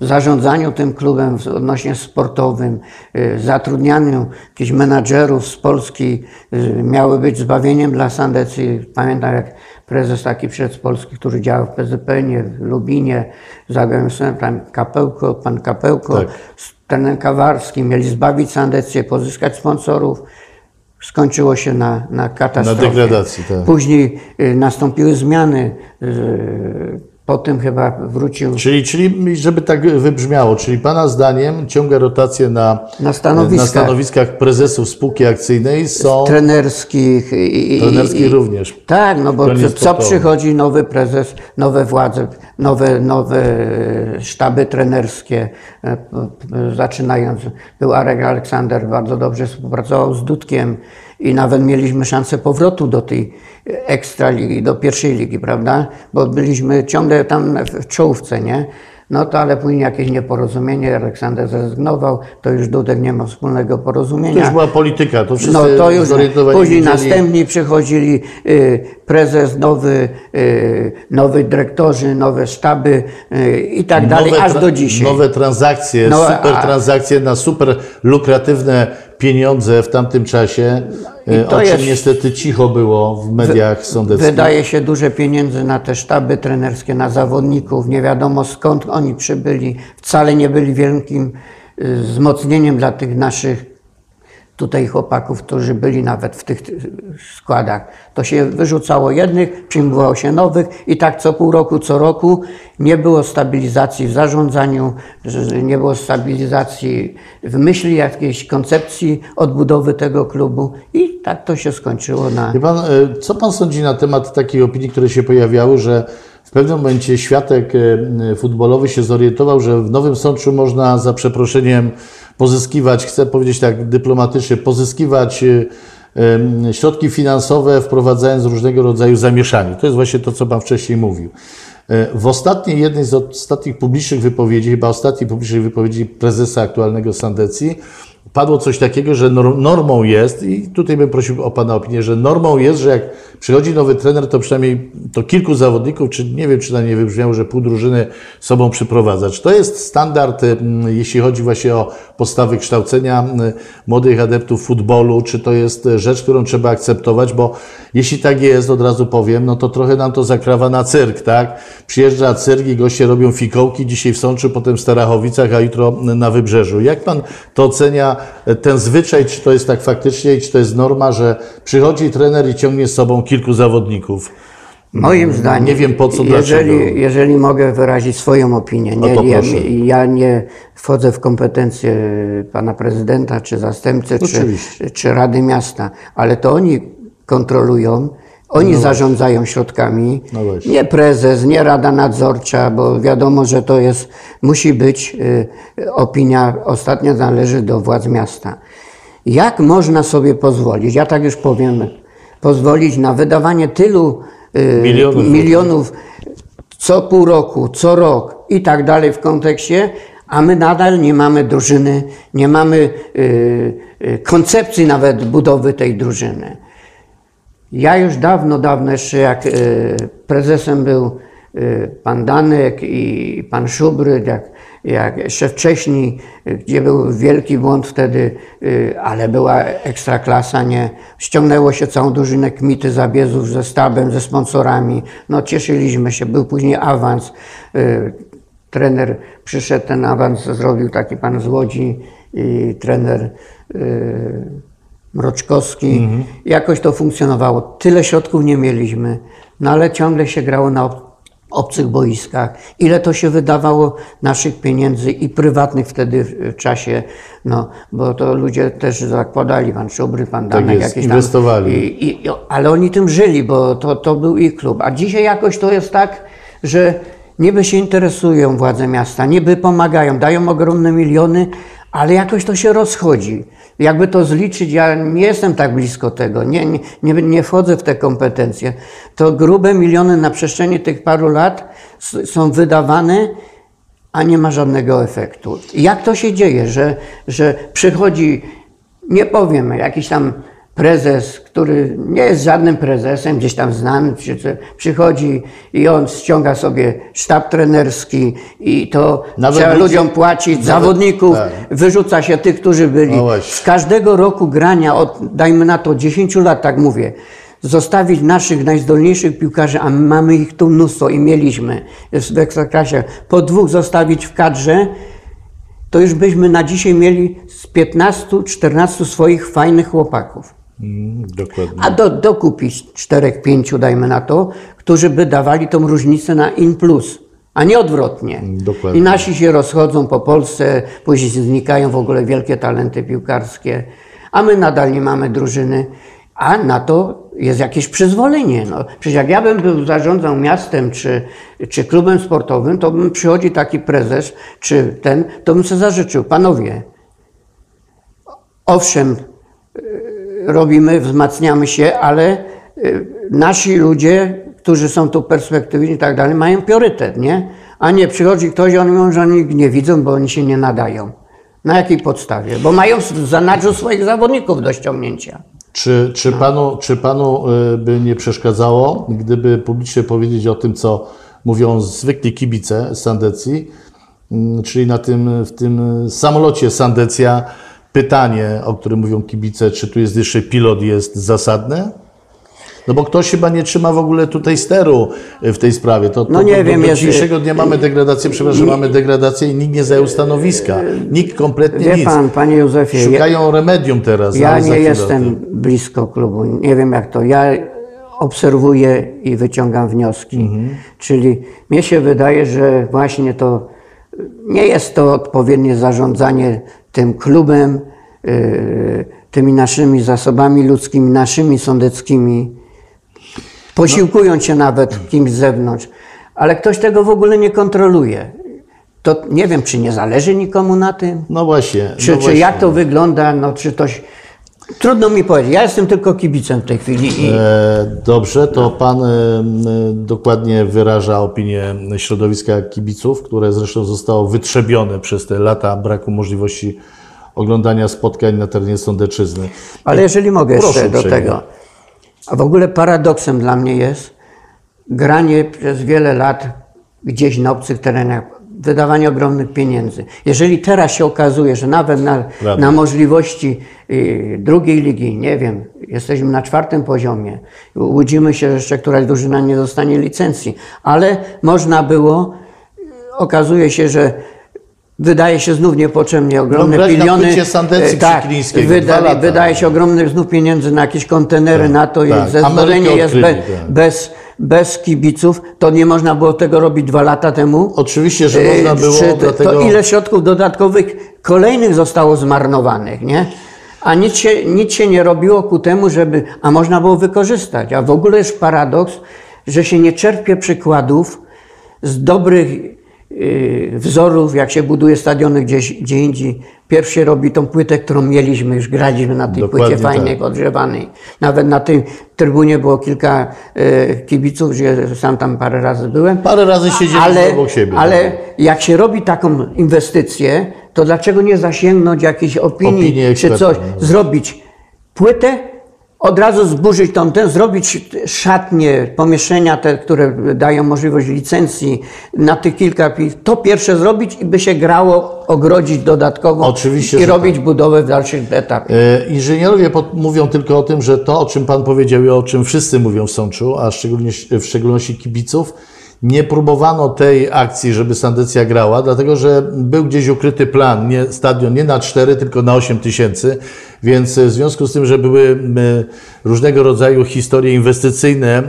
w zarządzaniu tym klubem odnośnie sportowym, y, zatrudnianiu jakichś menadżerów z Polski y, miały być zbawieniem dla Sandecji. Pamiętam jak prezes taki przyszedł z Polski, który działał w PZPN-ie, w Lubinie, zagrałem sobie tam Kapełko, pan Kapełko, Tak. z trenerem Kawarskim, mieli zbawić Sandecję, pozyskać sponsorów. Skończyło się na, na katastrofie. Na degradacji, tak. Później y, nastąpiły zmiany. y, Po tym chyba wrócił Czyli, czyli, żeby tak wybrzmiało, czyli Pana zdaniem ciągle rotacje na, Na stanowiskach. na stanowiskach prezesów spółki akcyjnej są trenerskich. I, i- trenerskich i- również. Tak, no bo co, co przychodzi nowy prezes, nowe władze, nowe, nowe sztaby trenerskie, e, zaczynając. Był Arek Aleksander, bardzo dobrze współpracował z Dudkiem i nawet mieliśmy szansę powrotu do tej ekstraligi, do pierwszej ligi, prawda? Bo byliśmy ciągle tam w czołówce, nie? No to ale później jakieś nieporozumienie, Aleksander zrezygnował, to już Dudek nie ma wspólnego To porozumienia. już była polityka, to wszyscy No to już później wiedzieli. następni przychodzili y, prezes, nowy, y, nowy dyrektorzy, nowe sztaby y, i tak dalej, Nowe aż do dzisiaj. Nowe transakcje, No, super transakcje na super lukratywne pieniądze w tamtym czasie, e, o czym jest- niestety cicho było w mediach sądeckich. Wydaje się duże pieniędzy na te sztaby trenerskie, na zawodników. Nie wiadomo skąd oni przybyli. Wcale nie byli wielkim y, wzmocnieniem dla tych naszych tutaj chłopaków, którzy byli nawet w tych składach. To się wyrzucało jednych, przyjmowało się nowych i tak co pół roku, co roku nie było stabilizacji w zarządzaniu, nie było stabilizacji w myśli jakiejś koncepcji odbudowy tego klubu i tak to się skończyło na... Pan, e, co pan sądzi na temat takich opinii, które się pojawiały, że w pewnym momencie światek e, futbolowy się zorientował, że w Nowym Sączu można za przeproszeniem pozyskiwać, chcę powiedzieć tak dyplomatycznie, pozyskiwać e, em, środki finansowe, wprowadzając różnego rodzaju zamieszanie. To jest właśnie to, co pan wcześniej mówił. E, W ostatniej, jednej z ostatnich publicznych wypowiedzi, chyba ostatniej publicznej wypowiedzi prezesa aktualnego Sandecji, padło coś takiego, że nor- normą jest, i tutaj bym prosił o Pana opinię, że normą jest, że jak przychodzi nowy trener, to przynajmniej to kilku zawodników, czy nie wiem, czy na nie wybrzmiało, że pół drużyny sobą przyprowadza. Czy to jest standard, mm, jeśli chodzi właśnie o postawy kształcenia mm, młodych adeptów futbolu, czy to jest rzecz, którą trzeba akceptować, bo jeśli tak jest, od razu powiem, no to trochę nam to zakrawa na cyrk, tak? Przyjeżdża cyrk i goście robią fikołki, dzisiaj w Sączu, potem w Starachowicach, a jutro na Wybrzeżu. Jak Pan to ocenia, ten zwyczaj, czy to jest tak faktycznie i czy to jest norma, że przychodzi trener i ciągnie z sobą kilku zawodników? Moim zdaniem, Nie wiem po co, jeżeli, dlaczego. jeżeli mogę wyrazić swoją opinię, nie, ja, proszę. ja nie wchodzę w kompetencje pana prezydenta, czy zastępcy, czy, czy Rady Miasta, ale to oni kontrolują, oni zarządzają środkami, No nie prezes, nie Rada Nadzorcza, bo wiadomo, że to jest, musi być y, opinia, ostatnia należy do władz miasta. Jak można sobie pozwolić, ja tak już powiem, pozwolić na wydawanie tylu y, Milionów. milionów co pół roku, co rok i tak dalej w kontekście, a my nadal nie mamy drużyny, nie mamy y, y, koncepcji nawet budowy tej drużyny. Ja już dawno, dawno jeszcze jak y, prezesem był y, pan Danek i pan Szubryd, jak, jak jeszcze wcześniej, y, gdzie był wielki błąd wtedy, ale była ekstraklasa, nie? Ściągnęło się całą drużynę Kmity Zabiezów ze sztabem, ze sponsorami. No cieszyliśmy się, był później awans. Trener przyszedł, ten awans zrobił taki pan z Łodzi i trener Mroczkowski. Jakoś to funkcjonowało. Tyle środków nie mieliśmy, no ale ciągle się grało na ob- obcych boiskach. Ile to się wydawało naszych pieniędzy i prywatnych wtedy w- czasie, no bo to ludzie też zakładali, pan Szubry, pan Danek, jest, jakieś inwestowali. Tam, i, i, ale oni tym żyli, bo to, to był ich klub. A dzisiaj jakoś to jest tak, że niby się interesują władze miasta, niby pomagają, dają ogromne miliony, ale jakoś to się rozchodzi. Jakby to zliczyć, ja nie jestem tak blisko tego, nie, nie, nie, wchodzę w te kompetencje. To grube miliony na przestrzeni tych paru lat są wydawane, a nie ma żadnego efektu. Jak to się dzieje, że, że przychodzi, nie powiem, jakiś tam prezes, który nie jest żadnym prezesem, gdzieś tam znany, czy, czy, przychodzi i on ściąga sobie sztab trenerski i to Nawet trzeba ludzi- ludziom płacić, nawet- zawodników, tak. wyrzuca się tych, którzy byli. No. Z każdego roku grania, od, dajmy na to 10 lat, tak mówię, zostawić naszych najzdolniejszych piłkarzy, a mamy ich tu mnóstwo i mieliśmy w Ekstraklasie, po dwóch zostawić w kadrze, to już byśmy na dzisiaj mieli z 15-14 swoich fajnych chłopaków. Mm, dokładnie. A do, dokupić czterech, pięciu, dajmy na to, którzy by dawali tą różnicę na in plus, a nie odwrotnie. Dokładnie. I nasi się rozchodzą po Polsce, później znikają w ogóle wielkie talenty piłkarskie, a my nadal nie mamy drużyny, a na to jest jakieś przyzwolenie. No, przecież jak ja bym był zarządzał miastem czy, czy klubem sportowym, to bym przychodzi taki prezes czy ten, to bym sobie zażyczył, panowie, owszem, robimy, wzmacniamy się, ale y, nasi ludzie, którzy są tu perspektywni i tak dalej, mają priorytet, nie? A nie przychodzi ktoś i oni mówią, że oni nie widzą, bo oni się nie nadają. Na jakiej podstawie? Bo mają w zanadrzu swoich zawodników do ściągnięcia. Czy, czy, panu, czy panu y, by nie przeszkadzało, gdyby publicznie powiedzieć o tym, co mówią zwykli kibice Sandecji, mm, czyli na tym, w tym samolocie Sandecja, pytanie, o którym mówią kibice, czy tu jest jeszcze pilot, jest zasadne? No bo ktoś chyba nie trzyma w ogóle tutaj steru w tej sprawie. To, to, No nie to, wiem, do jest- dzisiejszego dnia mamy degradację, przepraszam, mamy degradację i nikt nie zajął stanowiska. Nikt kompletnie Wie nic. pan, panie Józefie, Szukają remedium teraz. ja nie jestem blisko klubu, nie wiem jak to. Ja obserwuję i wyciągam wnioski. Czyli mnie się wydaje, że właśnie to nie jest to odpowiednie zarządzanie tym klubem, yy, tymi naszymi zasobami ludzkimi, naszymi sądeckimi, posiłkując się nawet kimś z zewnątrz, ale ktoś tego w ogóle nie kontroluje. To nie wiem, czy nie zależy nikomu na tym, No właśnie. czy, no czy właśnie. jak to wygląda, no czy to... Trudno mi powiedzieć, ja jestem tylko kibicem w tej chwili i E, Dobrze, to Pan dokładnie wyraża opinię środowiska kibiców, które zresztą zostało wytrzebione przez te lata braku możliwości oglądania spotkań na terenie Sądeczyzny. Ale jeżeli mogę Proszę jeszcze do tego. A w ogóle paradoksem dla mnie jest granie przez wiele lat gdzieś na obcych terenach, wydawanie ogromnych pieniędzy. Jeżeli teraz się okazuje, że nawet na, na możliwości y, drugiej ligi, nie wiem, jesteśmy na czwartym poziomie, łudzimy się, że jeszcze któraś drużyna nie dostanie licencji, ale można było, okazuje się, że Wydaje się znów niepotrzebnie ogromne e, tak, wyda, wydaje się ogromnych znów pieniędzy na jakieś kontenery, na to tak. i zezwolenie Amerykę jest be, tak. bez, bez kibiców. To nie można było tego robić dwa lata temu. Oczywiście, że E, można było, czy to, dlatego... to ile środków dodatkowych kolejnych zostało zmarnowanych, nie? A nic się, nic się nie robiło ku temu, żeby, a można było wykorzystać. A w ogóle jest paradoks, że się nie czerpie przykładów z dobrych wzorów, jak się buduje stadiony gdzieś gdzie indziej. Pierw się robi tą płytę, którą mieliśmy, już graliśmy na tej Dokładnie płycie fajnej, tak. odgrzewanej. Nawet na tej trybunie było kilka yy, kibiców, gdzie sam tam parę razy byłem. Parę razy siedzieliśmy obok siebie. Ale jak się robi taką inwestycję, to dlaczego nie zasięgnąć jakiejś opinii, Opinii czy coś, no. zrobić płytę, od razu zburzyć tą ten, zrobić szatnie, pomieszczenia te, które dają możliwość licencji na tych kilka pi- to pierwsze zrobić i by się grało, ogrodzić dodatkowo Oczywiście, i robić budowę w dalszych etapach. E, Inżynierowie mówią tylko o tym, że to, o czym Pan powiedział i o czym wszyscy mówią w Sączu, a szczególnie, w szczególności kibiców, nie próbowano tej akcji, żeby Sandecja grała, dlatego że był gdzieś ukryty plan, nie, stadion nie na 4, tylko na 8 tysięcy, Więc w związku z tym, że były różnego rodzaju historie inwestycyjne,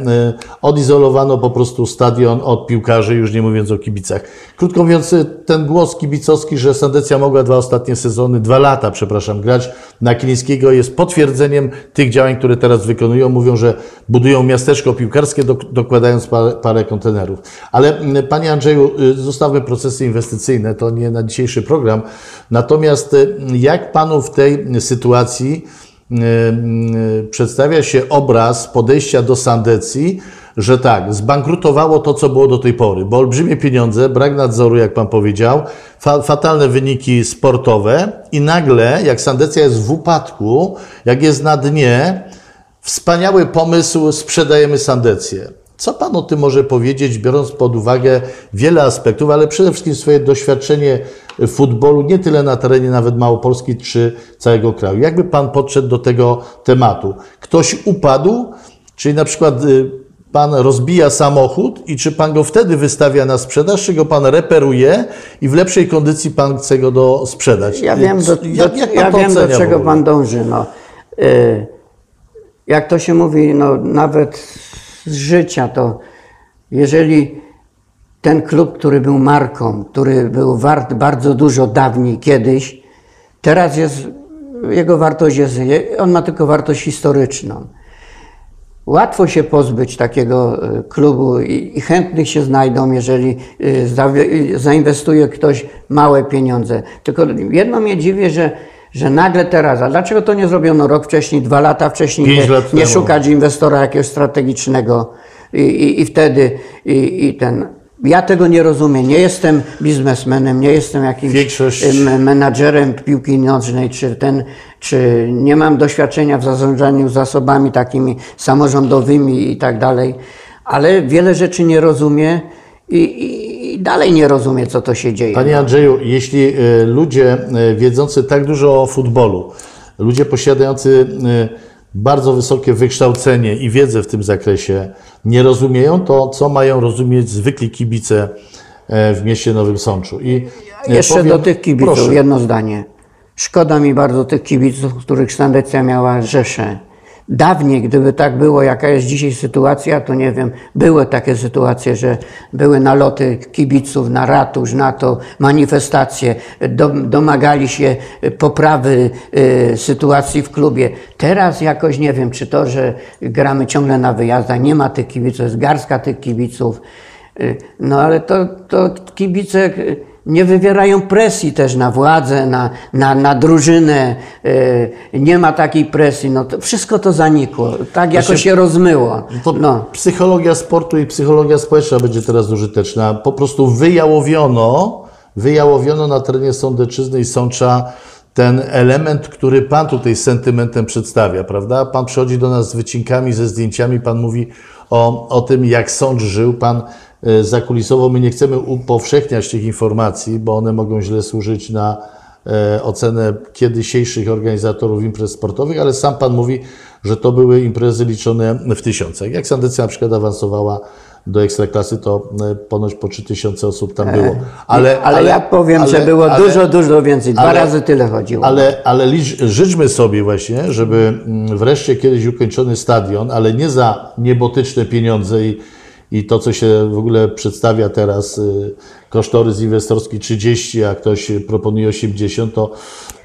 odizolowano po prostu stadion od piłkarzy, już nie mówiąc o kibicach. Krótko mówiąc, ten głos kibicowski, że Sandecja mogła dwa ostatnie sezony, dwa lata, przepraszam, grać na Kilińskiego jest potwierdzeniem tych działań, które teraz wykonują. Mówią, że budują miasteczko piłkarskie, dokładając parę, parę kontenerów. Ale Panie Andrzeju, zostawmy procesy inwestycyjne, to nie na dzisiejszy program. Natomiast jak Panu w tej sytuacji przedstawia się obraz podejścia do Sandecji, że tak, zbankrutowało to, co było do tej pory, bo olbrzymie pieniądze, brak nadzoru, jak Pan powiedział, fa fatalne wyniki sportowe i nagle, jak Sandecja jest w upadku, jak jest na dnie, wspaniały pomysł, sprzedajemy Sandecję. Co Pan o tym może powiedzieć, biorąc pod uwagę wiele aspektów, ale przede wszystkim swoje doświadczenie w futbolu, nie tyle na terenie nawet Małopolski czy całego kraju. Jakby Pan podszedł do tego tematu? Ktoś upadł, czyli na przykład y, Pan rozbija samochód i czy Pan go wtedy wystawia na sprzedaż, czy go Pan reperuje i w lepszej kondycji Pan chce go do sprzedać? Ja wiem, do, jak, jak ja wiem do czego Pan dąży. No. Y, jak to się mówi, no, nawet z życia, to jeżeli ten klub, który był marką, który był wart bardzo dużo dawniej, kiedyś, teraz jest, jego wartość jest, on ma tylko wartość historyczną. Łatwo się pozbyć takiego e, klubu i, chętnych się znajdą, jeżeli e, zainwestuje ktoś małe pieniądze. Tylko jedno mnie dziwi, że że nagle teraz, a dlaczego to nie zrobiono rok wcześniej, dwa lata wcześniej, nie, nie szukać inwestora jakiegoś strategicznego i, i, i wtedy i, i ten. Ja tego nie rozumiem. Nie jestem biznesmenem, nie jestem jakimś Większość... menadżerem piłki nożnej, czy, ten, czy nie mam doświadczenia w zarządzaniu zasobami takimi samorządowymi i tak dalej, ale wiele rzeczy nie rozumiem i, i, i dalej nie rozumie, co to się dzieje. Panie Andrzeju, jeśli e, ludzie e, wiedzący tak dużo o futbolu, ludzie posiadający e, bardzo wysokie wykształcenie i wiedzę w tym zakresie nie rozumieją, to co mają rozumieć zwykli kibice w mieście Nowym Sączu? I Jeszcze powiem, do tych kibiców proszę. jedno zdanie. Szkoda mi bardzo tych kibiców, których Sandecja miała rzesze. Dawniej, gdyby tak było, jaka jest dzisiaj sytuacja, to nie wiem, były takie sytuacje, że były naloty kibiców na ratusz, na to, manifestacje, domagali się poprawy y, sytuacji w klubie. Teraz jakoś nie wiem, czy to, że gramy ciągle na wyjazdach, nie ma tych kibiców, jest garstka tych kibiców. Y, no ale to, to kibice nie wywierają presji też na władzę, na, na, na drużynę, yy, nie ma takiej presji. No to wszystko to zanikło, tak jako się rozmyło. No. Psychologia sportu i psychologia społeczna będzie teraz użyteczna. Po prostu wyjałowiono, wyjałowiono na terenie Sądeczyzny i Sącza ten element, który Pan tutaj sentymentem przedstawia, prawda? Pan przychodzi do nas z wycinkami, ze zdjęciami, Pan mówi o, o tym, jak Sącz żył, Pan E, zakulisowo. My nie chcemy upowszechniać tych informacji, bo one mogą źle służyć na e, ocenę kiedysiejszych organizatorów imprez sportowych, ale sam Pan mówi, że to były imprezy liczone w tysiącach. Jak Sandecja na przykład awansowała do Ekstraklasy, to e, ponoć po 3000 osób tam było. Ale, ale, ale ja powiem, ale, że było dużo, dużo więcej. Dwa razy tyle chodziło. Ale, ale licz, życzmy sobie właśnie, żeby mm, wreszcie kiedyś ukończony stadion, ale nie za niebotyczne pieniądze i i to, co się w ogóle przedstawia teraz, y, kosztorys inwestorski 30, a ktoś proponuje 80, to,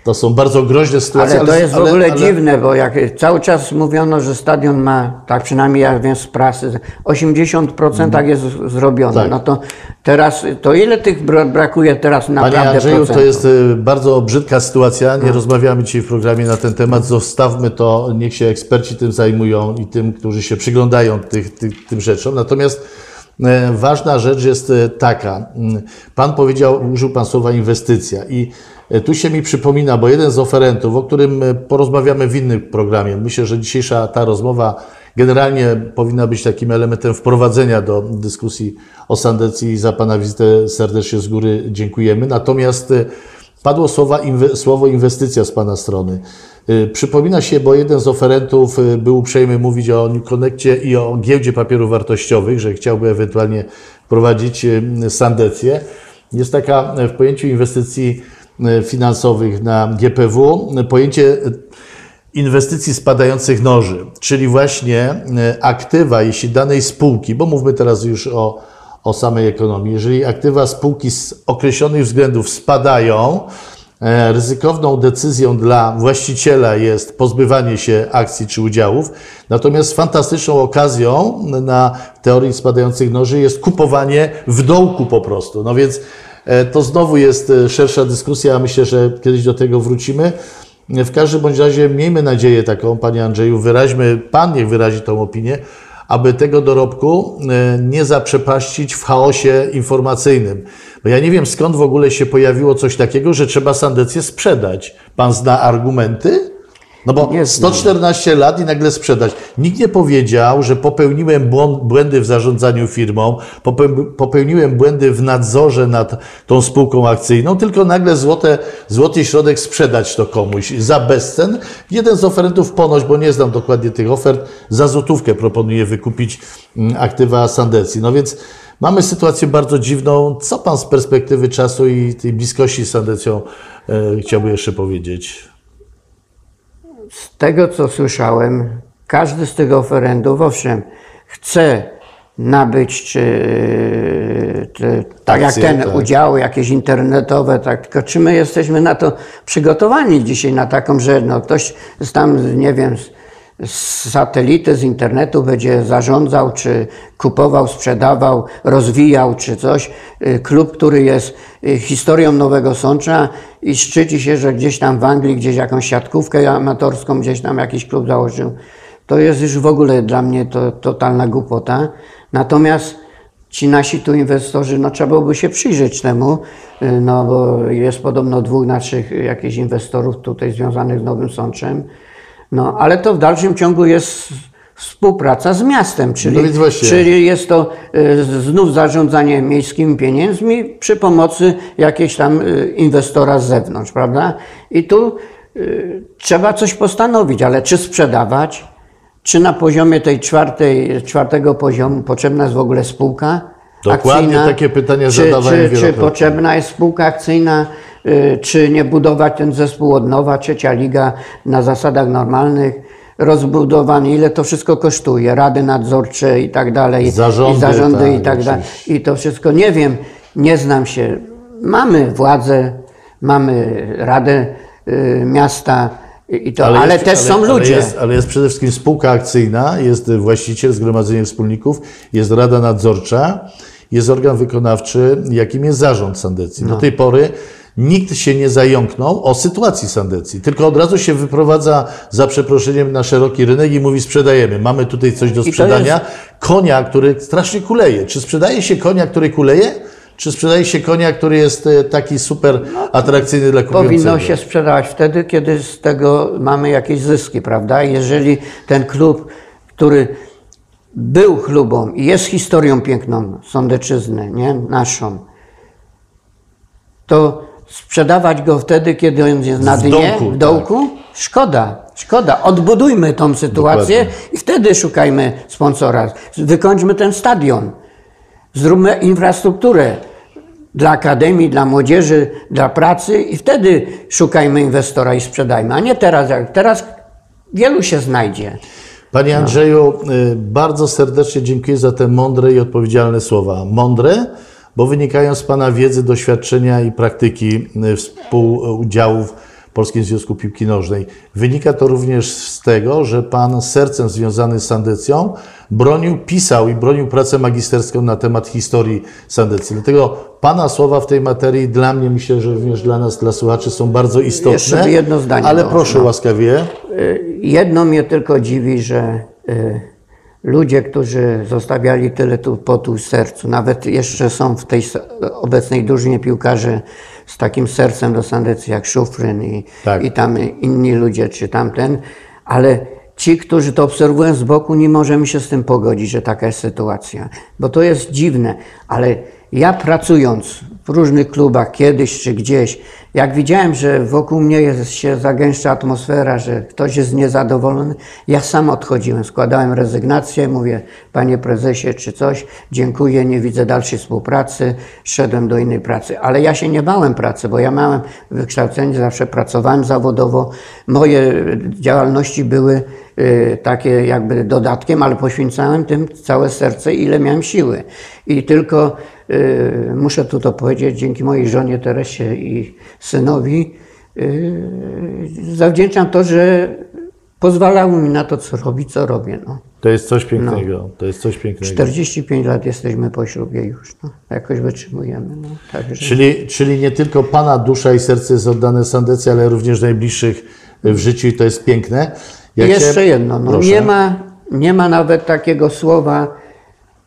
to są bardzo groźne sytuacje. Ale to jest w ogóle ale, dziwne, bo jak cały czas mówiono, że stadion ma, tak przynajmniej ja wiem z prasy, 80% mm. jest zrobione. Tak. No to teraz, to ile tych brakuje teraz naprawdę Panie Andrzeju, procentów? to jest y, bardzo brzydka sytuacja. Nie no. rozmawiamy dzisiaj w programie na ten temat. Zostawmy to, niech się eksperci tym zajmują i tym, którzy się przyglądają tych, tych, tym rzeczom. Natomiast E, ważna rzecz jest e, taka. Pan powiedział, użył Pan słowa inwestycja i tu się mi przypomina, bo jeden z oferentów, o którym porozmawiamy w innym programie, myślę, że dzisiejsza ta rozmowa generalnie powinna być takim elementem wprowadzenia do dyskusji o Sandecji za Pana wizytę serdecznie z góry dziękujemy. Natomiast padło słowa, słowo inwestycja z Pana strony. Przypomina się, bo jeden z oferentów był uprzejmy mówić o New Connectie i o giełdzie papierów wartościowych, że chciałby ewentualnie wprowadzić y, sandecję. Jest taka w pojęciu inwestycji finansowych na GPW pojęcie inwestycji spadających noży, czyli właśnie e, aktywa, jeśli danej spółki, bo mówmy teraz już o, o samej ekonomii, jeżeli aktywa spółki z określonych względów spadają, e, ryzykowną decyzją dla właściciela jest pozbywanie się akcji czy udziałów, natomiast fantastyczną okazją na teorii spadających noży jest kupowanie w dołku po prostu. No więc e, to znowu jest e, szersza dyskusja, myślę, że kiedyś do tego wrócimy. W każdym bądź razie miejmy nadzieję taką, Panie Andrzeju, wyraźmy, Pan niech wyrazi tą opinię, aby tego dorobku e, nie zaprzepaścić w chaosie informacyjnym. Bo ja nie wiem, skąd w ogóle się pojawiło coś takiego, że trzeba Sandecję sprzedać. Pan zna argumenty? No bo Nie znam. 114 lat i nagle sprzedać. Nikt nie powiedział, że popełniłem błędy w zarządzaniu firmą, popeł- popełniłem błędy w nadzorze nad tą spółką akcyjną, tylko nagle złote, złoty środek sprzedać to komuś za bezcen. Jeden z oferentów ponoć, bo nie znam dokładnie tych ofert, za złotówkę proponuje wykupić mm, aktywa Sandecji. No więc mamy sytuację bardzo dziwną. Co Pan z perspektywy czasu i tej bliskości z Sandecją e, chciałby jeszcze powiedzieć? Z tego, co słyszałem, każdy z tych oferentów, owszem, chce nabyć, czy, czy tak jak ten tak. udziały jakieś internetowe, tak, tylko czy my jesteśmy na to przygotowani dzisiaj, na taką rzecz, no ktoś z tam, nie wiem, z, satelity, z internetu będzie zarządzał, czy kupował, sprzedawał, rozwijał, czy coś. Y, Klub, który jest y, historią Nowego Sącza i szczyci się, że gdzieś tam w Anglii, gdzieś jakąś siatkówkę amatorską, gdzieś tam jakiś klub założył. To jest już w ogóle dla mnie to totalna głupota. Natomiast ci nasi tu inwestorzy, no trzeba byłoby się przyjrzeć temu, y, no bo jest podobno dwóch naszych jakichś inwestorów tutaj związanych z Nowym Sączem. No, ale to w dalszym ciągu jest współpraca z miastem, czyli, No czyli jest to y, znów zarządzanie miejskimi pieniędzmi przy pomocy jakiegoś tam y, inwestora z zewnątrz, prawda? I tu y, trzeba coś postanowić, ale czy sprzedawać, czy na poziomie tej czwartej, czwartego poziomu potrzebna jest w ogóle spółka Dokładnie akcyjna? takie pytania czy, zadawałem czy, czy potrzebna jest spółka akcyjna, czy nie budować ten zespół od nowa, trzecia liga na zasadach normalnych, rozbudowany, ile to wszystko kosztuje, rady nadzorcze i tak dalej, Zarządy, i zarządy tak, i tak dalej. I to wszystko, nie wiem, nie znam się. Mamy władzę, mamy radę y, miasta i to, ale, jest- też są ale ludzie. Jest, ale jest przede wszystkim spółka akcyjna, jest właściciel, zgromadzenie wspólników, jest rada nadzorcza, jest organ wykonawczy, jakim jest zarząd Sandecji. No. Do tej pory nikt się nie zająknął o sytuacji Sandecji, tylko od razu się wyprowadza za przeproszeniem na szeroki rynek i mówi sprzedajemy, mamy tutaj coś do sprzedania. Konia, który strasznie kuleje. Czy sprzedaje się konia, który kuleje? Czy sprzedaje się konia, który jest e, taki super atrakcyjny dla kupującego? Powinno się sprzedawać wtedy, kiedy z tego mamy jakieś zyski, prawda? Jeżeli ten klub, który był klubą i jest historią piękną Sądeczyzny, nie? naszą, to sprzedawać go wtedy, kiedy on jest na dnie, dołku, tak. w dołku, szkoda, szkoda. Odbudujmy tą sytuację Dokładnie. i wtedy szukajmy sponsora. Wykończmy ten stadion. Zróbmy infrastrukturę dla akademii, dla młodzieży, dla pracy i wtedy szukajmy inwestora i sprzedajmy, a nie teraz. Jak teraz wielu się znajdzie. Panie Andrzeju, y, bardzo serdecznie dziękuję za te mądre i odpowiedzialne słowa. Mądre, bo wynikają z Pana wiedzy, doświadczenia i praktyki y, współudziałów w Polskim Związku Piłki Nożnej. Wynika to również z tego, że Pan sercem związany z Sandecją bronił, pisał i bronił pracę magisterską na temat historii Sandecji. Dlatego Pana słowa w tej materii dla mnie, myślę, że również dla nas, dla słuchaczy są bardzo istotne. Jeszcze jedno zdanie Ale dołożę, proszę no. łaskawie. Y, Jedno mnie tylko dziwi, że y, ludzie, którzy zostawiali tyle tu potu w sercu, nawet jeszcze są w tej obecnej drużynie piłkarzy z takim sercem do Sandecji jak Szufryn i, Tak. i tam inni ludzie, czy tamten, ale ci, którzy to obserwują z boku, nie możemy się z tym pogodzić, że taka jest sytuacja, bo to jest dziwne, ale ja pracując w różnych klubach kiedyś czy gdzieś. Jak widziałem, że wokół mnie jest, się zagęszcza atmosfera, że ktoś jest niezadowolony, ja sam odchodziłem, składałem rezygnację, mówię, panie prezesie czy coś, dziękuję, nie widzę dalszej współpracy, szedłem do innej pracy. Ale ja się nie bałem pracy, bo ja miałem wykształcenie, zawsze pracowałem zawodowo. Moje działalności były takie jakby dodatkiem, ale poświęcałem tym całe serce, ile miałem siły. I tylko y, muszę tu to powiedzieć, dzięki mojej żonie Teresie i synowi y, zawdzięczam to, że pozwalały mi na to, co robić, co robię. No. To jest coś pięknego. To jest coś pięknego. 45 lat jesteśmy po ślubie już. No. Jakoś wytrzymujemy. No. Także... Czyli, czyli nie tylko Pana dusza i serce jest oddane Sandecji, ale również najbliższych w życiu i to jest piękne. I Jak jeszcze jedno, no, Proszę. nie, ma, nie ma nawet takiego słowa,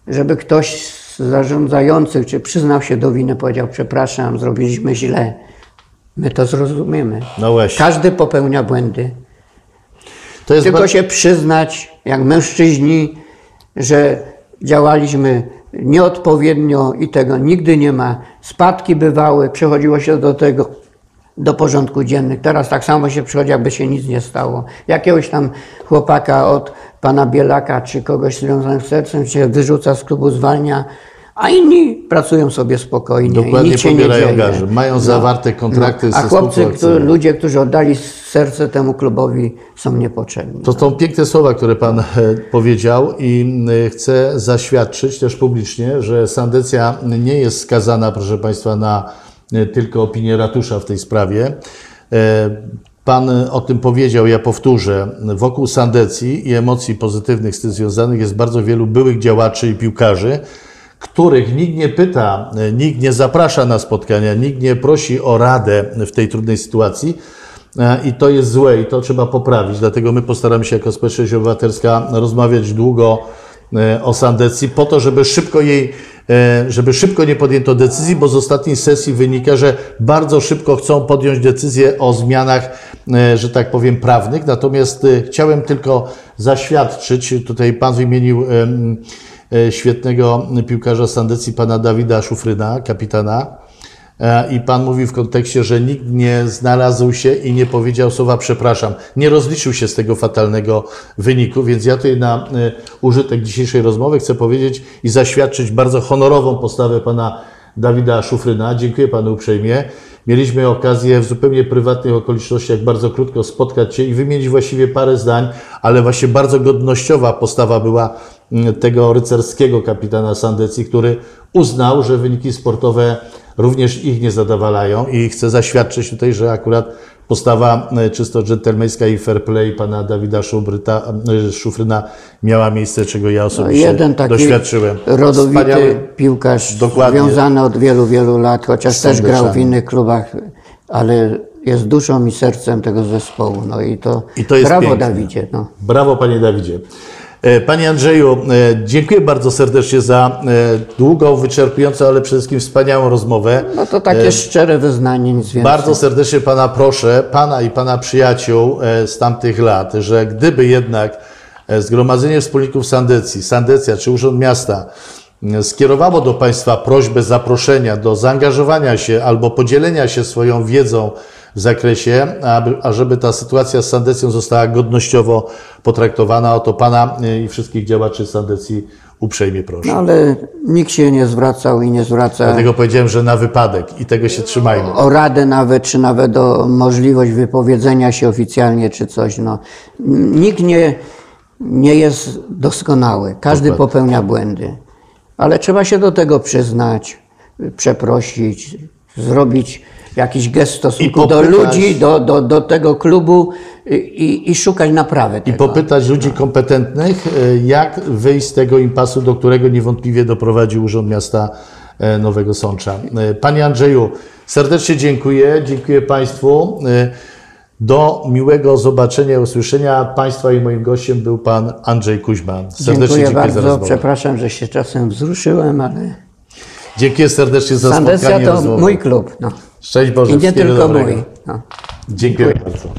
żeby ktoś z zarządzających czy przyznał się do winy, powiedział przepraszam, zrobiliśmy źle. My to zrozumiemy. No właśnie. Każdy popełnia błędy. Tylko ba- się przyznać, jak mężczyźni, że działaliśmy nieodpowiednio i tego nigdy nie ma. Spadki bywały, przechodziło się do tego, do porządku dziennych. Teraz tak samo się przychodzi, jakby się nic nie stało. Jakiegoś tam chłopaka od pana Bielaka czy kogoś związanego z sercem się wyrzuca z klubu, zwalnia, a inni pracują sobie spokojnie. i Dokładnie nic się nie pobierają dzieje. garzy. Mają zawarte kontrakty A ze chłopcy, którzy, ludzie, którzy oddali serce temu klubowi, są niepotrzebni. To są piękne słowa, które Pan e, powiedział i e, chcę zaświadczyć też publicznie, że Sandecja nie jest skazana, proszę Państwa, na tylko opinię ratusza w tej sprawie. E, Pan o tym powiedział, ja powtórzę. Wokół Sandecji i emocji pozytywnych z tym związanych jest bardzo wielu byłych działaczy i piłkarzy, których nikt nie pyta, e, nikt nie zaprasza na spotkania, nikt nie prosi o radę w tej trudnej sytuacji. E, I to jest złe i to trzeba poprawić. Dlatego my postaramy się jako społeczność obywatelska rozmawiać długo e, o Sandecji po to, żeby szybko jej, e, żeby szybko nie podjęto decyzji, bo z ostatniej sesji wynika, że bardzo szybko chcą podjąć decyzję o zmianach, e, że tak powiem, prawnych. Natomiast e, chciałem tylko zaświadczyć, tutaj Pan wymienił e, świetnego piłkarza Sandecji, pana Dawida Szufryna, kapitana. E, I pan mówi w kontekście, że nikt nie znalazł się i nie powiedział słowa przepraszam. Nie rozliczył się z tego fatalnego wyniku, więc ja tutaj na e, użytek dzisiejszej rozmowy chcę powiedzieć i zaświadczyć bardzo honorową postawę pana Dawida Szufryna. Dziękuję panu uprzejmie. Mieliśmy okazję w zupełnie prywatnych okolicznościach bardzo krótko spotkać się i wymienić właściwie parę zdań, ale właśnie bardzo godnościowa postawa była mm, tego rycerskiego kapitana Sandecji, który uznał, że wyniki sportowe również ich nie zadowalają i chcę zaświadczyć tutaj, że akurat postawa e, czysto dżentelmeńska i fair play pana Dawida Szubryta, e, Szufryna miała miejsce, czego ja No, osobiście jeden taki doświadczyłem. rodowity Wspaniały- piłkarz, Dokładnie. związany od wielu, wielu lat, chociaż też grał w innych klubach, ale jest duszą i sercem tego zespołu. No i to, I to jest brawo piękne. Dawidzie. No. Brawo, panie Dawidzie. E, Panie Andrzeju, e, dziękuję bardzo serdecznie za e, długą, wyczerpującą, ale przede wszystkim wspaniałą rozmowę. no to takie szczere wyznanie, nic więcej. Bardzo serdecznie Pana proszę, Pana i Pana przyjaciół z tamtych lat, że gdyby jednak Zgromadzenie Wspólników Sandecji, Sandecja czy Urząd Miasta skierowało do Państwa prośbę zaproszenia do zaangażowania się albo podzielenia się swoją wiedzą w zakresie, aby, ażeby ta sytuacja z Sandecją została godnościowo potraktowana, o to Pana e, i wszystkich działaczy Sandecji uprzejmie proszę. No ale nikt się nie zwracał i nie zwraca Dlatego powiedziałem, że na wypadek i tego się trzymajmy. o radę nawet, czy nawet o możliwość wypowiedzenia się oficjalnie, czy coś. No. Nikt nie, nie jest doskonały. Każdy Dokładnie. popełnia błędy. Ale trzeba się do tego przyznać, przeprosić, zrobić jakiś gest w stosunku do ludzi, do, do, do tego klubu i, i, i szukać naprawy I tego. popytać ludzi kompetentnych, e, jak wyjść z tego impasu, do którego niewątpliwie doprowadził Urząd Miasta e, Nowego Sącza. E, Panie Andrzeju, serdecznie dziękuję. Dziękuję Państwu. Do miłego zobaczenia i usłyszenia. Państwa i moim gościem był Pan Andrzej Kuźma. Serdecznie Dziękuję dziękuję, za bardzo. rozmowę. Przepraszam, że się czasem wzruszyłem, ale Dziękuję serdecznie za Sandecja spotkanie i to mój klub. No. Szczęść Boże. I nie tylko dobrego. mój. No. Dziękuję bardzo.